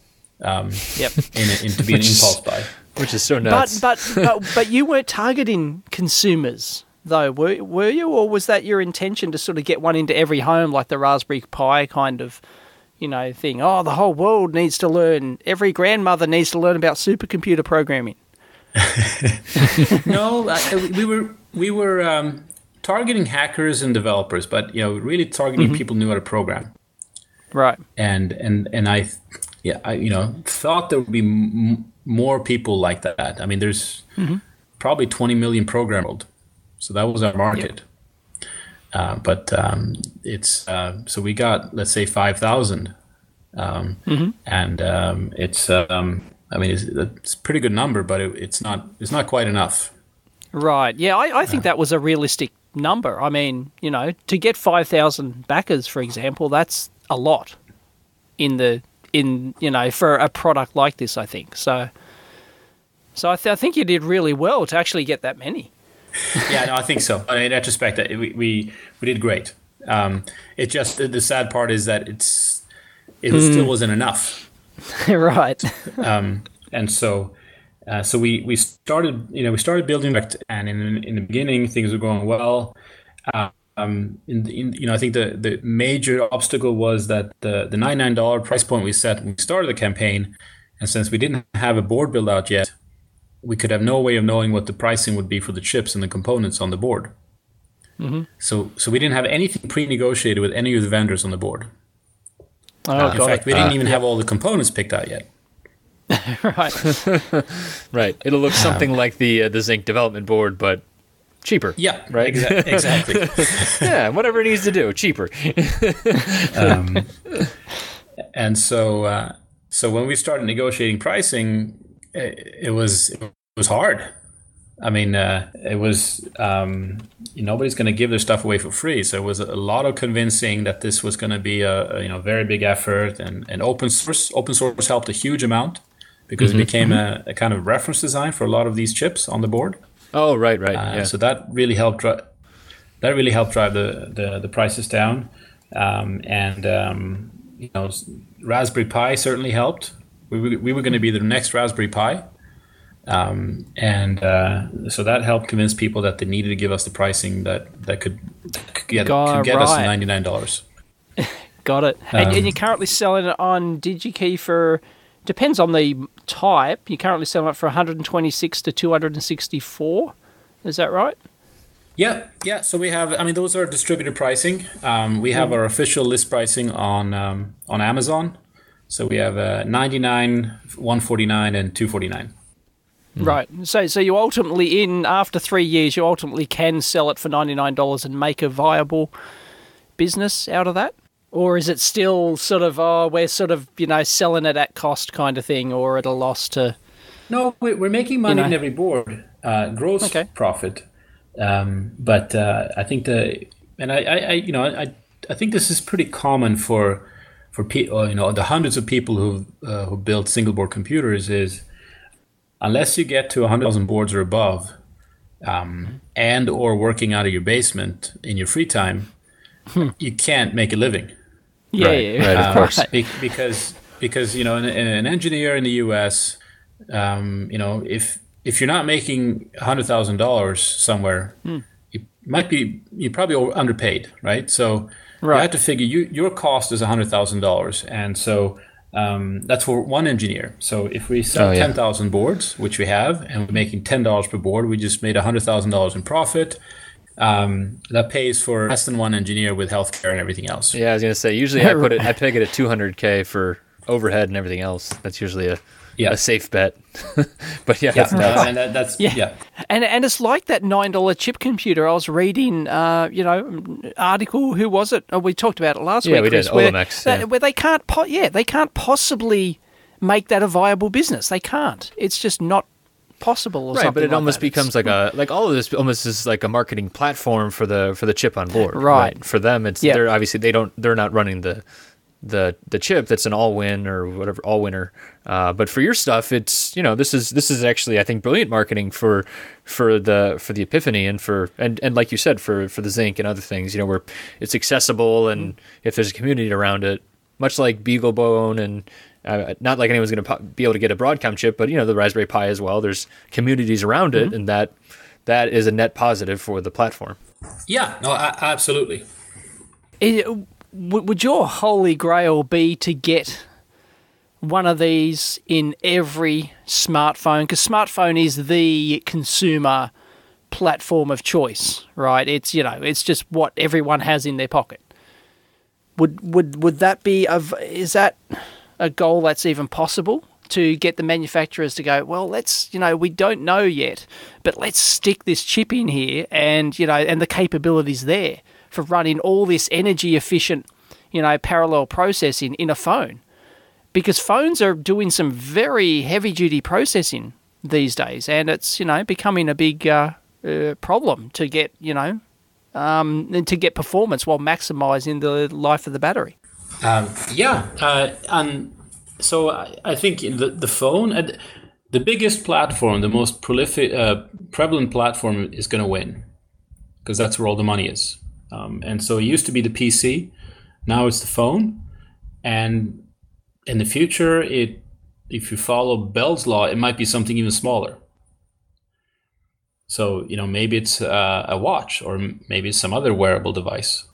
um, yep. in, a, in to be an Which is- impulse buy. Which is so But but but but you weren't targeting consumers though, were were you, or was that your intention to sort of get one into every home, like the Raspberry Pi kind of, you know, thing? Oh, the whole world needs to learn. Every grandmother needs to learn about supercomputer programming. no, I, we were we were um, targeting hackers and developers, but you know, really targeting Mm-hmm. people new at a program. Right. And and and I, yeah, I you know thought there would be m- more people like that. I mean, there's Mm-hmm. probably 20 million programmed, so that was our market. Uh, but um, it's uh, so we got let's say 5,000, um, Mm-hmm. and um, it's um, I mean it's, it's a pretty good number, but it, it's not it's not quite enough. Right. Yeah, I, I think that was a realistic number. I mean, you know, to get five thousand backers, for example, that's a lot in the in you know for a product like this. I think so. So I, th- I think you did really well to actually get that many. Yeah, no, I think so. In retrospect, we we, we did great. Um, it just the sad part is that it's it was, still wasn't enough, right. um, and so uh, so we we started you know we started building and in in the beginning things were going well. Um, in, in, you know, I think the, the major obstacle was that the the ninety nine dollar price point we set when we started the campaign, and since we didn't have a board build out yet, we could have no way of knowing what the pricing would be for the chips and the components on the board. So, so we didn't have anything pre-negotiated with any of the vendors on the board. Oh, In fact, it. we didn't even have all the components picked out yet. right. right. It'll look something like the uh, the Zynq development board, but cheaper. Yeah, Right. exa- exactly. Yeah. Whatever it needs to do, cheaper. um, and so, uh, so when we started negotiating pricing, it, it was it was hard. I mean, uh, it was um, nobody's going to give their stuff away for free, so it was a lot of convincing that this was going to be a, a you know very big effort, and, and open source open source helped a huge amount because it became a, a kind of reference design for a lot of these chips on the board. Oh, right, right. Uh, yeah. So that really helped. Dri- that really helped drive the, the, the prices down, um, and um, you know, Raspberry Pi certainly helped. We were, we were going to be the next Raspberry Pi, um, and uh, so that helped convince people that they needed to give us the pricing that that could could get, could get us to ninety nine dollars. Got it. And, Um, and you're currently selling it on DigiKey for depends on the type. You're currently selling it for 126 to 264. Is that right? Yeah, yeah. So we have. I mean, those are distributed pricing. Um, we have our official list pricing on um, on Amazon. So we have uh, ninety nine, one forty nine, and two forty nine. Right. So so you ultimately in after 3 years you ultimately can sell it for $99 and make a viable business out of that? Or is it still sort of oh we're sort of, you know, selling it at cost kind of thing or at a loss to No, we- we're making money know. in every board, uh, gross Okay. profit. Um, but uh, I think the and I, I, I you know I, I think this is pretty common for for people you know the hundreds of people who uh, who build single board computers is unless you get to hundred thousand boards or above, um, and or working out of your basement in your free time, you can't make a living. Yeah, Right, yeah, right, of Um, course. be- because because you know an, an engineer in the U.S. Um, you know if if you're not making hundred thousand dollars somewhere, you, might be you probably underpaid, right? So you Right. have to figure you, your cost is hundred thousand dollars, and so um, that's for one engineer. So if we sell Oh, yeah. ten thousand boards, which we have, and we're making ten dollars per board, we just made hundred thousand dollars in profit. Um, that pays for less than one engineer with healthcare and everything else. Yeah, I was gonna say. Usually, I put it. I peg it at 200k for overhead and everything else. That's usually a Yeah. a safe bet. but yeah, Yeah, that's nuts. and that, that's Yeah. yeah. And and it's like that nine dollar chip computer. I was reading, uh, you know, article. Who was it? Oh, we talked about it last Yeah, week. we did. Chris, where, Olimex, that- yeah. where they can't. Po- yeah, they can't possibly make that a viable business. They can't. It's just not possible. Or right, something but it like almost that. Becomes like a like all of this almost is like a marketing platform for the for the chip on board. Right. For them, it's Yeah. they're obviously they don't they're not running the the the chip that's an all win or whatever all winner. Uh, but for your stuff, it's you know this is this is actually I think brilliant marketing for for the for the Epiphany and for and and like you said for for the Zynq and other things. You know where it's accessible and if there's a community around it, much like BeagleBone and. Uh, not like anyone's going to po- be able to get a Broadcom chip, but you know the Raspberry Pi as well. There's communities around it, and that that is a net positive for the platform. Yeah, no, a- absolutely. It, w- would your holy grail be to get one of these in every smartphone? Because smartphone is the consumer platform of choice, right? It's you know, it's just what everyone has in their pocket. Would would would that be of is that a goal that's even possible to get the manufacturers to go, well, let's, you know, we don't know yet, but let's stick this chip in here and, you know, and the capabilities there for running all this energy efficient, you know, parallel processing in a phone. Because phones are doing some very heavy duty processing these days, and it's, you know, becoming a big uh, uh, problem to get, you know, um, to get performance while maximizing the life of the battery. Um, yeah, uh, and so I, I think the the phone, uh, the biggest platform, the most prolific, uh, prevalent platform is going to win because that's where all the money is. Um, and so it used to be the PC, now it's the phone, and in the future, it if you follow Bell's law, it might be something even smaller. So you know maybe it's uh, a watch or maybe it's some other wearable device.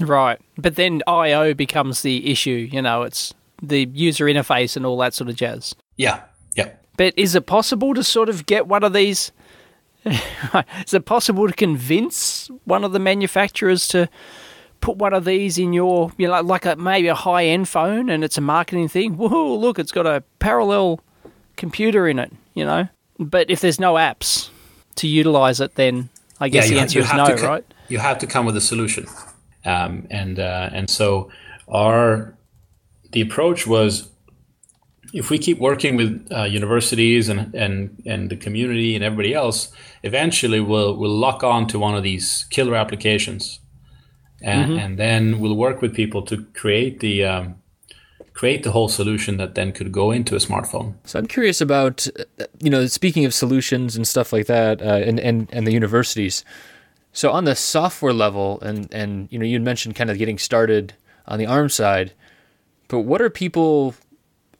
Right. But then I/O becomes the issue. You know, it's the user interface and all that sort of jazz. Yeah, yeah. But is it possible to sort of get one of these? is it possible to convince one of the manufacturers to put one of these in your, you know, like a maybe a high end phone, and it's a marketing thing? Whoa, Look, it's got a parallel computer in it. You know. But if there's no apps to utilize it, then I guess the ha- answer is no, co- right? You have to come with a solution, um, and uh, and so our the approach was if we keep working with uh, universities and, and and the community and everybody else, eventually we'll we'll lock on to one of these killer applications, and and then we'll work with people to create the um, create the whole solution that then could go into a smartphone. So I'm curious about, uh, you know, speaking of solutions and stuff like that, uh, and, and and the universities. So on the software level, and and you know, you mentioned kind of getting started on the ARM side, but what are people?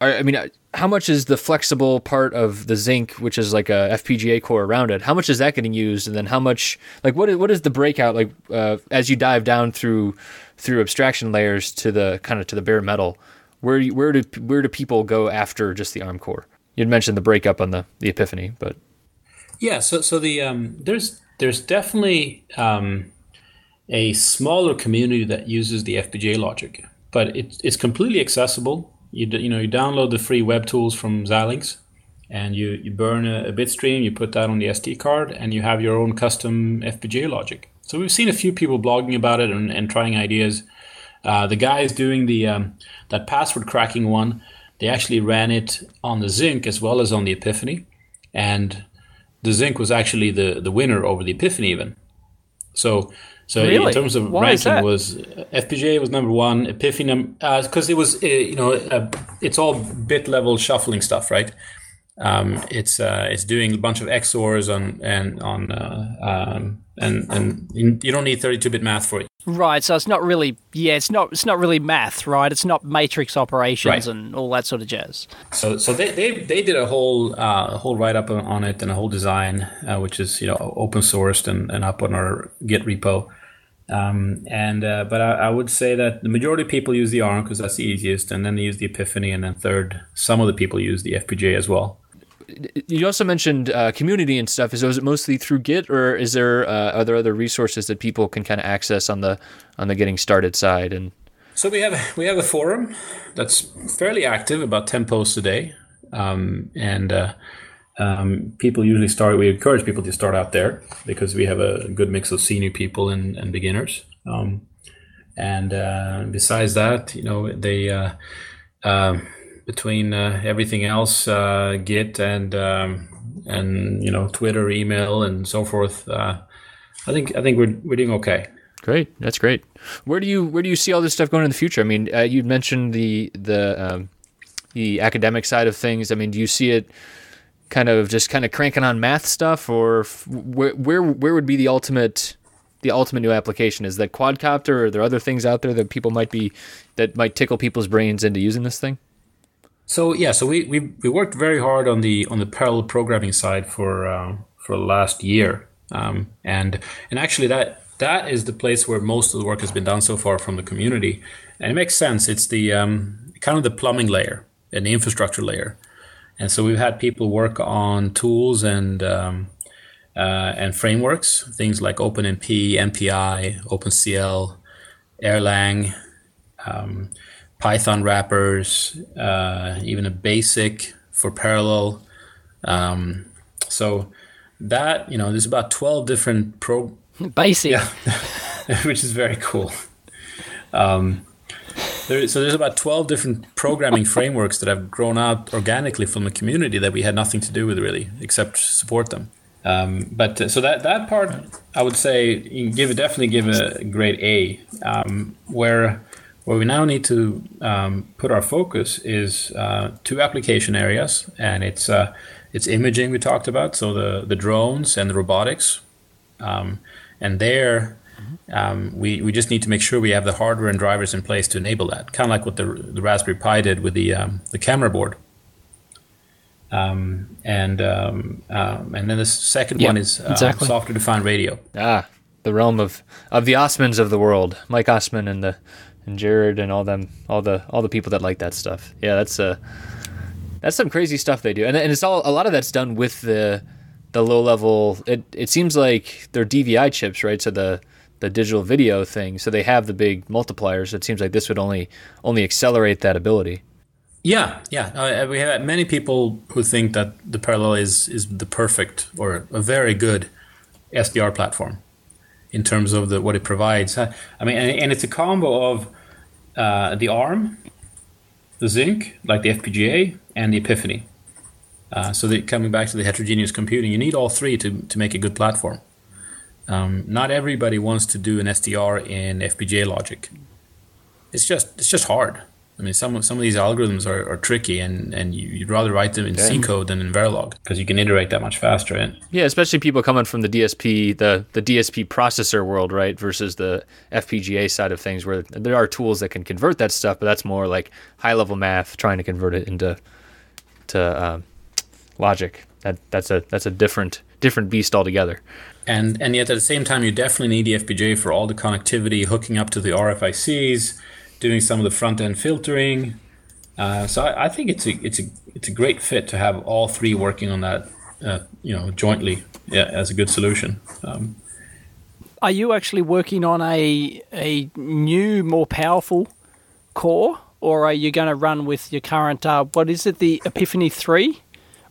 I mean, uh, how much is the flexible part of the Zynq, which is like a FPGA core around it? How much is that getting used? And then how much, like, what is what is the breakout like uh, as you dive down through through abstraction layers to the kind of to the bare metal? Where you- where do where do people go after just the ARM core? You'd mentioned the breakup on the the Epiphany, but Yeah, so so the um, there's there's definitely um, a smaller community that uses the FPGA logic, but it, it's completely accessible. You you know you download the free web tools from Xilinx, and you you burn a, a bit stream, you put that on the SD card, and you have your own custom FPGA logic. So we've seen a few people blogging about it and, and trying ideas. Uh, the guys doing the um, that password cracking one, they actually ran it on the Zynq as well as on the Epiphany, and the Zynq was actually the, the winner over the Epiphany even. So so Really? in terms of Why ranking was uh, FPGA was number one, Epiphany because it was uh, you know uh, it's all bit level shuffling stuff, right? Um, it's uh, it's doing a bunch of XORs on and on uh, um, and and you don't need 32-bit math for it. Right, so it's not really yeah, it's not it's not really math, right? It's not matrix operations Right. and all that sort of jazz. So so they they, they did a whole uh, whole write up on it and a whole design, uh, which is you know open sourced and, and up on our Git repo. Um, and uh, but I, I would say that the majority of people use the ARM because that's the easiest, and then they use the Epiphany, and then third, some of the people use the FPGA as well. You also mentioned uh, community and stuff. Is, is it mostly through Git, or is there uh, are there other resources that people can kind of access on the on the getting started side? And So we have we have a forum that's fairly active, about ten posts a day, um, and uh, um, people usually start. We encourage people to start out there because we have a good mix of senior people and, and beginners. Um, and uh, besides that, you know, they uh, um between uh, everything else, uh, Git and um, and you know Twitter, email, and so forth. Uh, I think I think we're we're doing okay. Great, that's great. Where do you where do you see all this stuff going in the future? I mean, uh, you mentioned the the um, the academic side of things. I mean, do you see it kind of just kind of cranking on math stuff, or where where where would be the ultimate the ultimate new application? Is that quadcopter, or are there other things out there that people might be that might tickle people's brains into using this thing? So yeah, so we, we, we worked very hard on the on the parallel programming side for uh, for last year, um, and and actually that that is the place where most of the work has been done so far from the community, and it makes sense. It's the um, kind of the plumbing layer and the infrastructure layer, and so we've had people work on tools and um, uh, and frameworks, things like OpenMP, MPI, OpenCL, Erlang. Um, Python wrappers, uh, even a basic for parallel. Um, so that you know, there's about twelve different pro, Basic. yeah, which is very cool. Um, so there's about twelve different programming frameworks that have grown out organically from the community that we had nothing to do with really, except support them. Um, but uh, so that that part, I would say, give it definitely give a grade A. Um, where where we now need to um, put our focus is uh, two application areas, and it's uh, it's imaging we talked about, so the the drones and the robotics, um, and there. Um, we, we just need to make sure we have the hardware and drivers in place to enable that. Kind of like what the, the Raspberry Pi did with the um, the camera board. Um, and um, um, and then the second Yeah, one is uh, exactly. software defined radio. Ah, the realm of of the Ossmanns of the world, Mike Ossmann and the and Jared and all them, all the all the people that like that stuff. Yeah, that's uh that's some crazy stuff they do, and and it's all a lot of that's done with the the low level. It it seems like they're DVI chips, right? So the the digital video thing. So they have the big multipliers. It seems like this would only only accelerate that ability. Yeah, yeah. Uh, we have many people who think that the Parallella is is the perfect or a very good SDR platform in terms of the what it provides. Uh, I mean, and, and it's a combo of uh, the ARM, the Zynq, like the FPGA, and the Epiphany. Uh, so that coming back to the heterogeneous computing, you need all three to to make a good platform. Um, not everybody wants to do an SDR in FPGA logic. It's just it's just hard. I mean, some some of these algorithms are, are tricky, and, and you, you'd rather write them in C code than in Verilog because you can iterate that much faster. And Yeah, especially people coming from the DSP, the the DSP processor world, right, versus the FPGA side of things, where there are tools that can convert that stuff, but that's more like high level math, trying to convert it into to um, logic. That that's a that's a different different beast altogether. And and yet at the same time, you definitely need the FPGA for all the connectivity, hooking up to the RFICs, doing some of the front end filtering. Uh, so I, I think it's a it's a it's a great fit to have all three working on that, uh, you know, jointly yeah, as a good solution. Um, Are you actually working on a a new, more powerful core, or are you going to run with your current? Uh, what is it? The Epiphany three,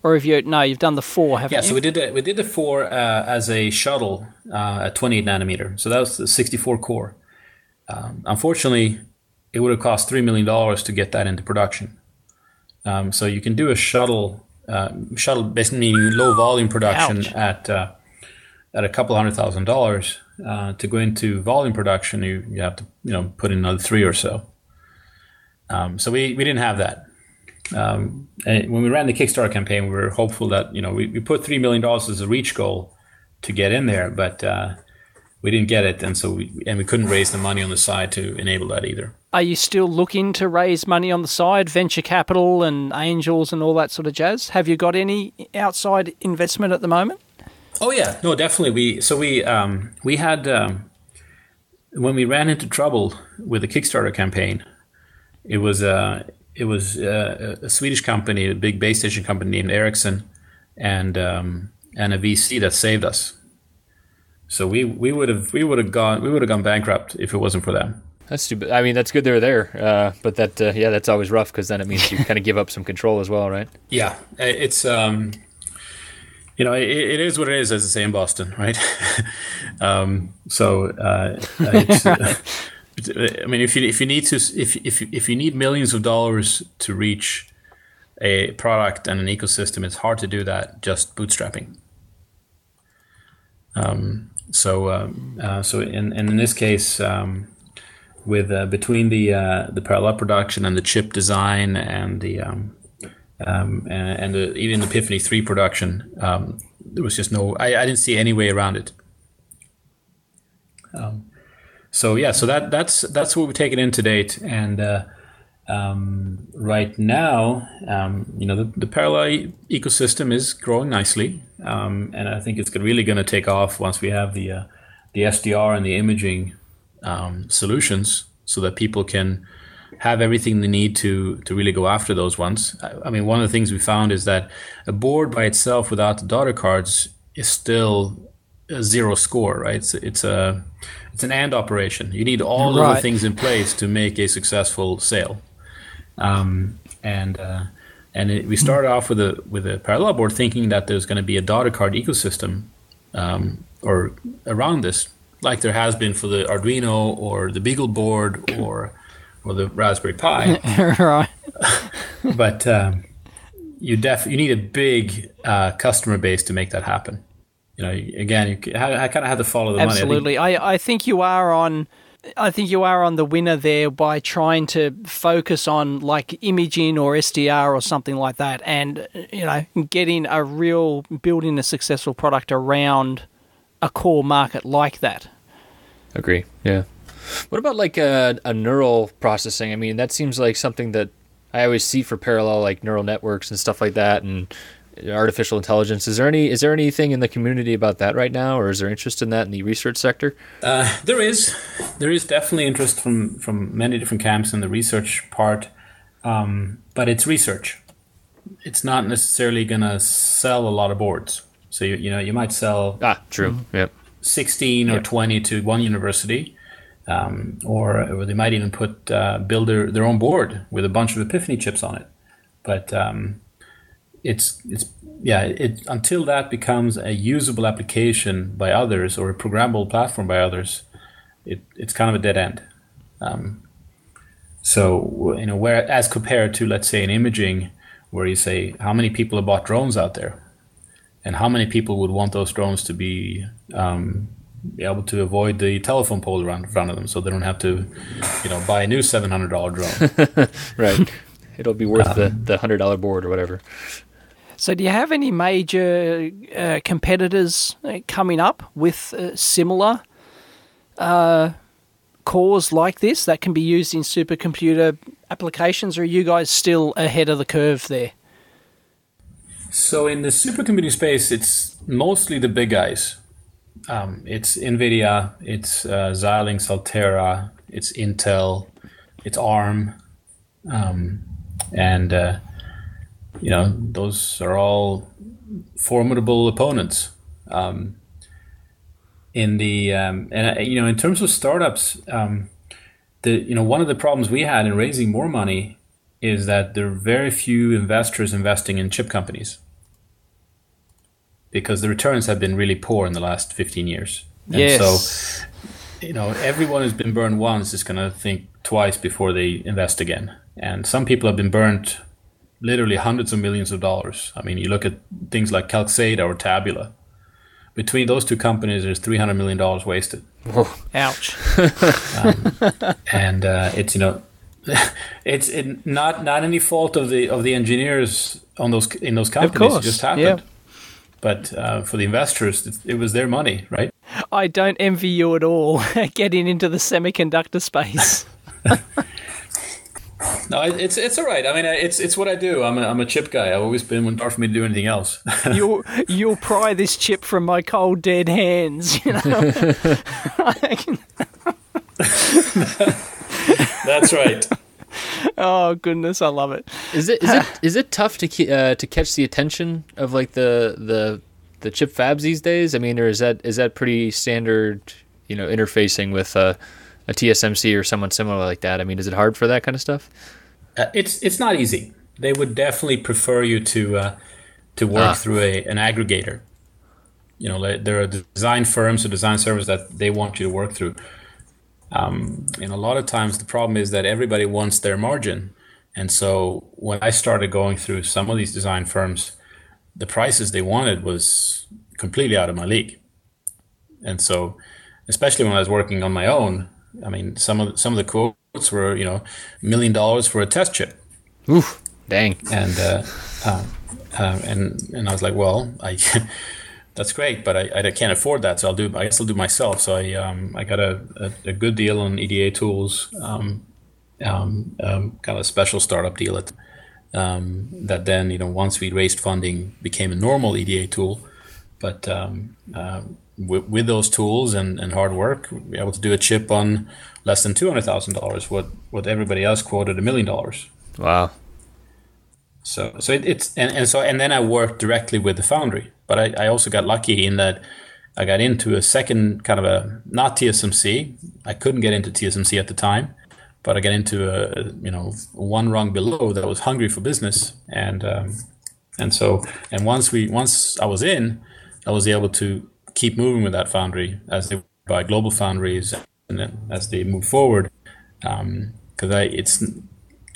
or have you? No, you've done the four, haven't Yeah, you? so we did the, we did the four uh, as a shuttle uh, at 28 nanometer. So that was the 64 core. Um, unfortunately, it would have cost three million dollars to get that into production. Um, so you can do a shuttle uh, shuttle, basically meaning low volume production Ouch. at uh, at a couple hundred thousand dollars. Uh, to go into volume production, you, you have to you know put in another three or so. Um, so we, we didn't have that. Um, and when we ran the Kickstarter campaign, we were hopeful that you know we, we put three million dollars as a reach goal to get in there, but uh, we didn't get it, and so we and we couldn't raise the money on the side to enable that either. Are you still looking to raise money on the side, venture capital and angels and all that sort of jazz? Have you got any outside investment at the moment? Oh yeah, no, definitely. We so we um, we had um, when we ran into trouble with the Kickstarter campaign, it was uh, it was uh, a Swedish company, a big base station company named Ericsson, and um, and a VC that saved us. So we we would have we would have gone we would have gone bankrupt if it wasn't for them. That's stupid. I mean, that's good they're there, uh, but that uh, yeah, that's always rough because then it means you kind of give up some control as well, right? Yeah, it's um, you know, it, it is what it is, as they say in Boston, right? um, so uh, it's, uh, I mean, if you if you need to if if if you need millions of dollars to reach a product and an ecosystem, it's hard to do that just bootstrapping. Um, so um, uh, so in and in this case, um, with uh, between the uh, the parallel production and the chip design and the um, um, and, and the, even the Epiphany three production, there was just no. I, I didn't see any way around it. Um, so yeah, so that that's that's what we've taken in to date, and uh, um, right now, um, you know, the, the Parallella ecosystem is growing nicely, um, and I think it's really going to take off once we have the uh, the SDR and the imaging um, solutions, so that people can have everything they need to to really go after those ones. I, I mean, one of the things we found is that a board by itself without the daughter cards is still a zero score, right? It's, it's a it's an and operation. You need all right. of the things in place to make a successful sale. Um, and uh, and it, we started off with a with a Parallella board, thinking that there's going to be a daughter card ecosystem um, or around this, like there has been for the Arduino or the Beagle board or or the Raspberry Pi. right. but um, you def you need a big uh, customer base to make that happen you know, again, you, I, I kind of have to follow the Absolutely. money. Absolutely. I, I think you are on. I think you are on the winner there by trying to focus on like imaging or SDR or something like that, and you know, getting a real building a successful product around a core market like that. Agree. Yeah. What about like a, a neural processing? I mean, that seems like something that I always see for parallel like neural networks and stuff like that, and artificial intelligence. Is there any is there anything in the community about that right now, or is there interest in that in the research sector? Uh, there is, there is definitely interest from from many different camps in the research part, um, but it's research. It's not necessarily going to sell a lot of boards. So you, you know you might sell ah true mm-hmm. yep sixteen or yep. twenty to one university. Um, or, or they might even put uh, build their, their own board with a bunch of Epiphany chips on it. But um, it's it's yeah it until that becomes a usable application by others or a programmable platform by others it it's kind of a dead end. Um, so you know where as compared to let's say an imaging where you say how many people have bought drones out there? And how many people would want those drones to be um, be able to avoid the telephone pole around in front of them so they don't have to you know buy a new $700 drone? Right. It'll be worth um, the, the $100 board or whatever so, do you have any major uh, competitors uh, coming up with uh, similar uh, cores like this that can be used in supercomputer applications, or are you guys still ahead of the curve there? So, in the supercomputing space, it's mostly the big guys. Um, it's NVIDIA, it's uh, Xilinx, Altera, it's Intel, it's ARM, um, and uh, you know, those are all formidable opponents. Um, in the um, and uh, you know, in terms of startups, um, the you know one of the problems we had in raising more money is that there are very few investors investing in chip companies because the returns have been really poor in the last 15 years. And yes. so, you know, everyone who's been burned once is going to think twice before they invest again. And some people have been burned literally hundreds of millions of dollars. I mean, you look at things like Calxeda or Tabula. Between those two companies, there's three hundred million dollars wasted. Ouch! um, and uh, it's you know, it's it, not not any fault of the of the engineers on those in those companies. It just happened. Yeah. But uh, for the investors, it, it was their money, right? I don't envy you at all getting into the semiconductor space. No, it's it's all right. I mean, it's it's what I do. I'm a, I'm a chip guy. I've always been. When hard for me to do anything else. you'll you'll pry this chip from my cold dead hands. You know. That's right. Oh goodness, I love it. Is it is it is it tough to uh, to catch the attention of like the the the chip fabs these days? I mean, or is that is that pretty standard? You know, interfacing with a, a TSMC or someone similar like that. I mean, is it hard for that kind of stuff? Uh, it's it's not easy. They would definitely prefer you to uh, to work ah. through a an aggregator. You know, there are design firms or design servers that they want you to work through. Um, and a lot of times the problem is that everybody wants their margin. And so when I started going through some of these design firms, the prices they wanted was completely out of my league. And so, especially when I was working on my own, I mean, some of the, some of the quotes were, you know, million dollars for a test chip. Oof, dang. And uh, uh, uh, and and I was like, well, I that's great, but I, I can't afford that, so I'll do. I guess I'll do myself. So I um, I got a, a, a, good deal on EDA tools, um, um, um, kind of a special startup deal at, um, that then you know once we raised funding became a normal EDA tool, but um, uh, with, with, those tools and, and hard work, be able to do a chip on less than two hundred thousand dollars. What what everybody else quoted a million dollars. Wow. So so it, it's and, and so and then I worked directly with the foundry. But I, I also got lucky in that I got into a second kind of a not TSMC. I couldn't get into TSMC at the time, but I got into a you know one rung below that was hungry for business, and um, and so and once we once I was in, I was able to keep moving with that foundry as they buy GlobalFoundries and then as they move forward. Because um, I it's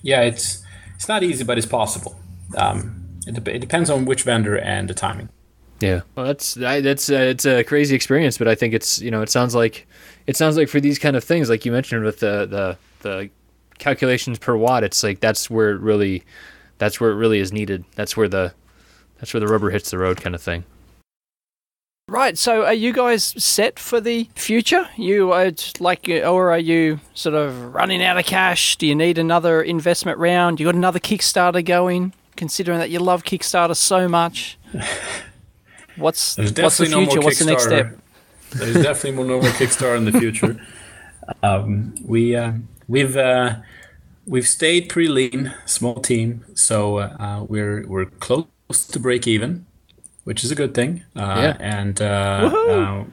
yeah it's it's not easy, but it's possible. Um, it, de- it depends on which vendor and the timing. Yeah, well, that's that's uh, it's a crazy experience, but I think it's you know it sounds like it sounds like for these kind of things, like you mentioned with the the the calculations per watt, it's like that's where it really that's where it really is needed. That's where the that's where the rubber hits the road, kind of thing. Right. So, are you guys set for the future? You are like, or are you sort of running out of cash? Do you need another investment round? You got another Kickstarter going? Considering that you love Kickstarter so much. What's what's the future? No what's the next step? There's definitely no more Kickstarter in the future. Um, we uh, we've uh, we've stayed pretty lean, small team, so uh, we're we're close to break even, which is a good thing. Uh, yeah. And uh,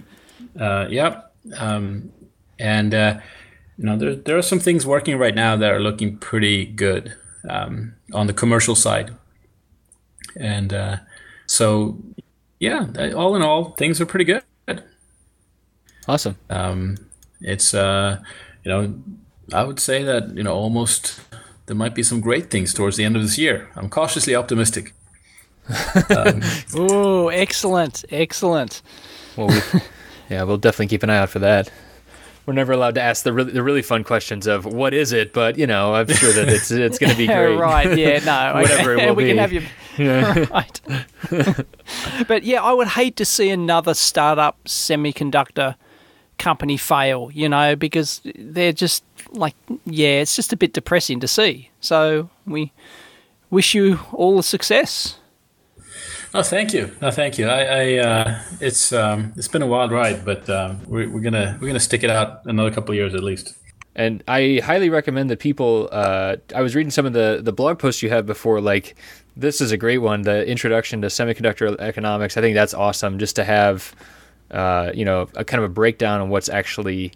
uh, yeah, um, and you know there there are some things working right now that are looking pretty good um, on the commercial side, and so yeah, all in all, things are pretty good. Awesome. Um, it's uh, you know, I would say that you know almost there might be some great things towards the end of this year. I'm cautiously optimistic. Um, oh, excellent, excellent. Well, we, yeah, we'll definitely keep an eye out for that we're never allowed to ask the really, the really fun questions of what is it, but you know, I'm sure that it's it's going to be great. right? Yeah. No. Whatever it will we be. can have you. Yeah. right. but yeah, I would hate to see another startup semiconductor company fail. You know, because they're just like, yeah, it's just a bit depressing to see. So we wish you all the success. Oh, thank you. No, thank you. I, I uh, it's um, it's been a wild ride, but um, we're, we're gonna we're gonna stick it out another couple years at least. And I highly recommend that people. Uh, I was reading some of the the blog posts you have before. Like this is a great one. The introduction to semiconductor economics. I think that's awesome. Just to have, uh, you know, a kind of a breakdown on what's actually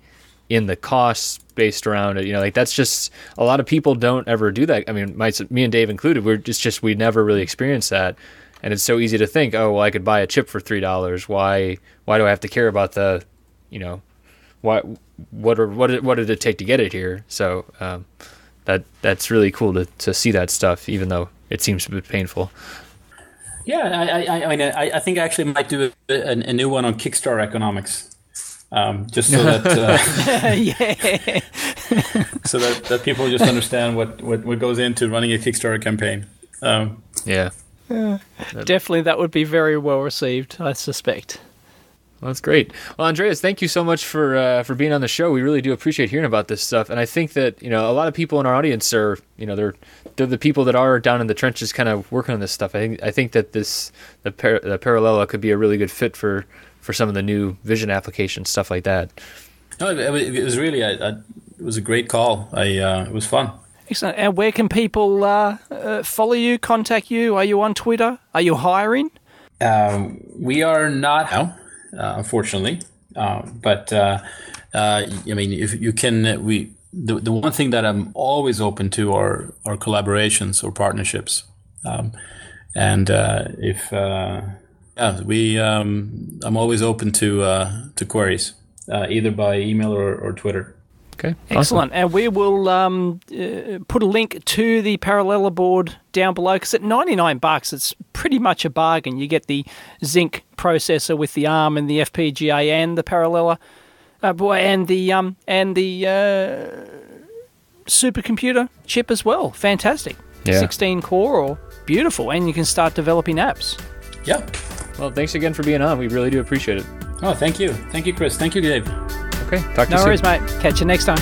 in the costs based around it. You know, like that's just a lot of people don't ever do that. I mean, my, me and Dave included. We're just just we never really experienced that and it's so easy to think, oh well, I could buy a chip for three dollars. Why why do I have to care about the, you know, what what are, what what did it take to get it here? So um, that that's really cool to to see that stuff, even though it seems a bit painful. Yeah, I I, I mean I, I think I actually might do a, a, a new one on Kickstarter economics. um, just so that uh, yeah. so that, that people just understand what, what, what goes into running a Kickstarter campaign. Um, Yeah. Definitely, that would be very well received, I suspect. Well, that's great. Well, Andreas, thank you so much for uh, for being on the show. We really do appreciate hearing about this stuff, and I think that you know a lot of people in our audience are you know they're they're the people that are down in the trenches, kind of working on this stuff. I think I think that this the par- the Parallella could be a really good fit for for some of the new vision applications, stuff like that. no, it, it was really a, a, it was a great call. I uh, it was fun. Excellent. And where can people uh, uh, follow you, contact you? Are you on Twitter? Are you hiring? Um, we are not now, uh, unfortunately. Uh, but uh, uh, I mean, if you can, we the, the one thing that I'm always open to are are collaborations or partnerships. Um, and uh, if uh, yeah, we um, I'm always open to uh, to queries, uh, either by email or, or Twitter. Okay, awesome. Excellent. And we will um, uh, put a link to the Parallella board down below because at 99 bucks, it's pretty much a bargain. You get the Zynq processor with the ARM and the FPGA and the Parallella, uh, boy, and the um, and the uh, supercomputer chip as well. Fantastic. Yeah. 16 core or beautiful, and you can start developing apps. Yeah. Well, thanks again for being on. We really do appreciate it. Oh, thank you, thank you, Chris. Thank you, Dave. Okay, talk to No you worries, soon. mate. Catch you next time.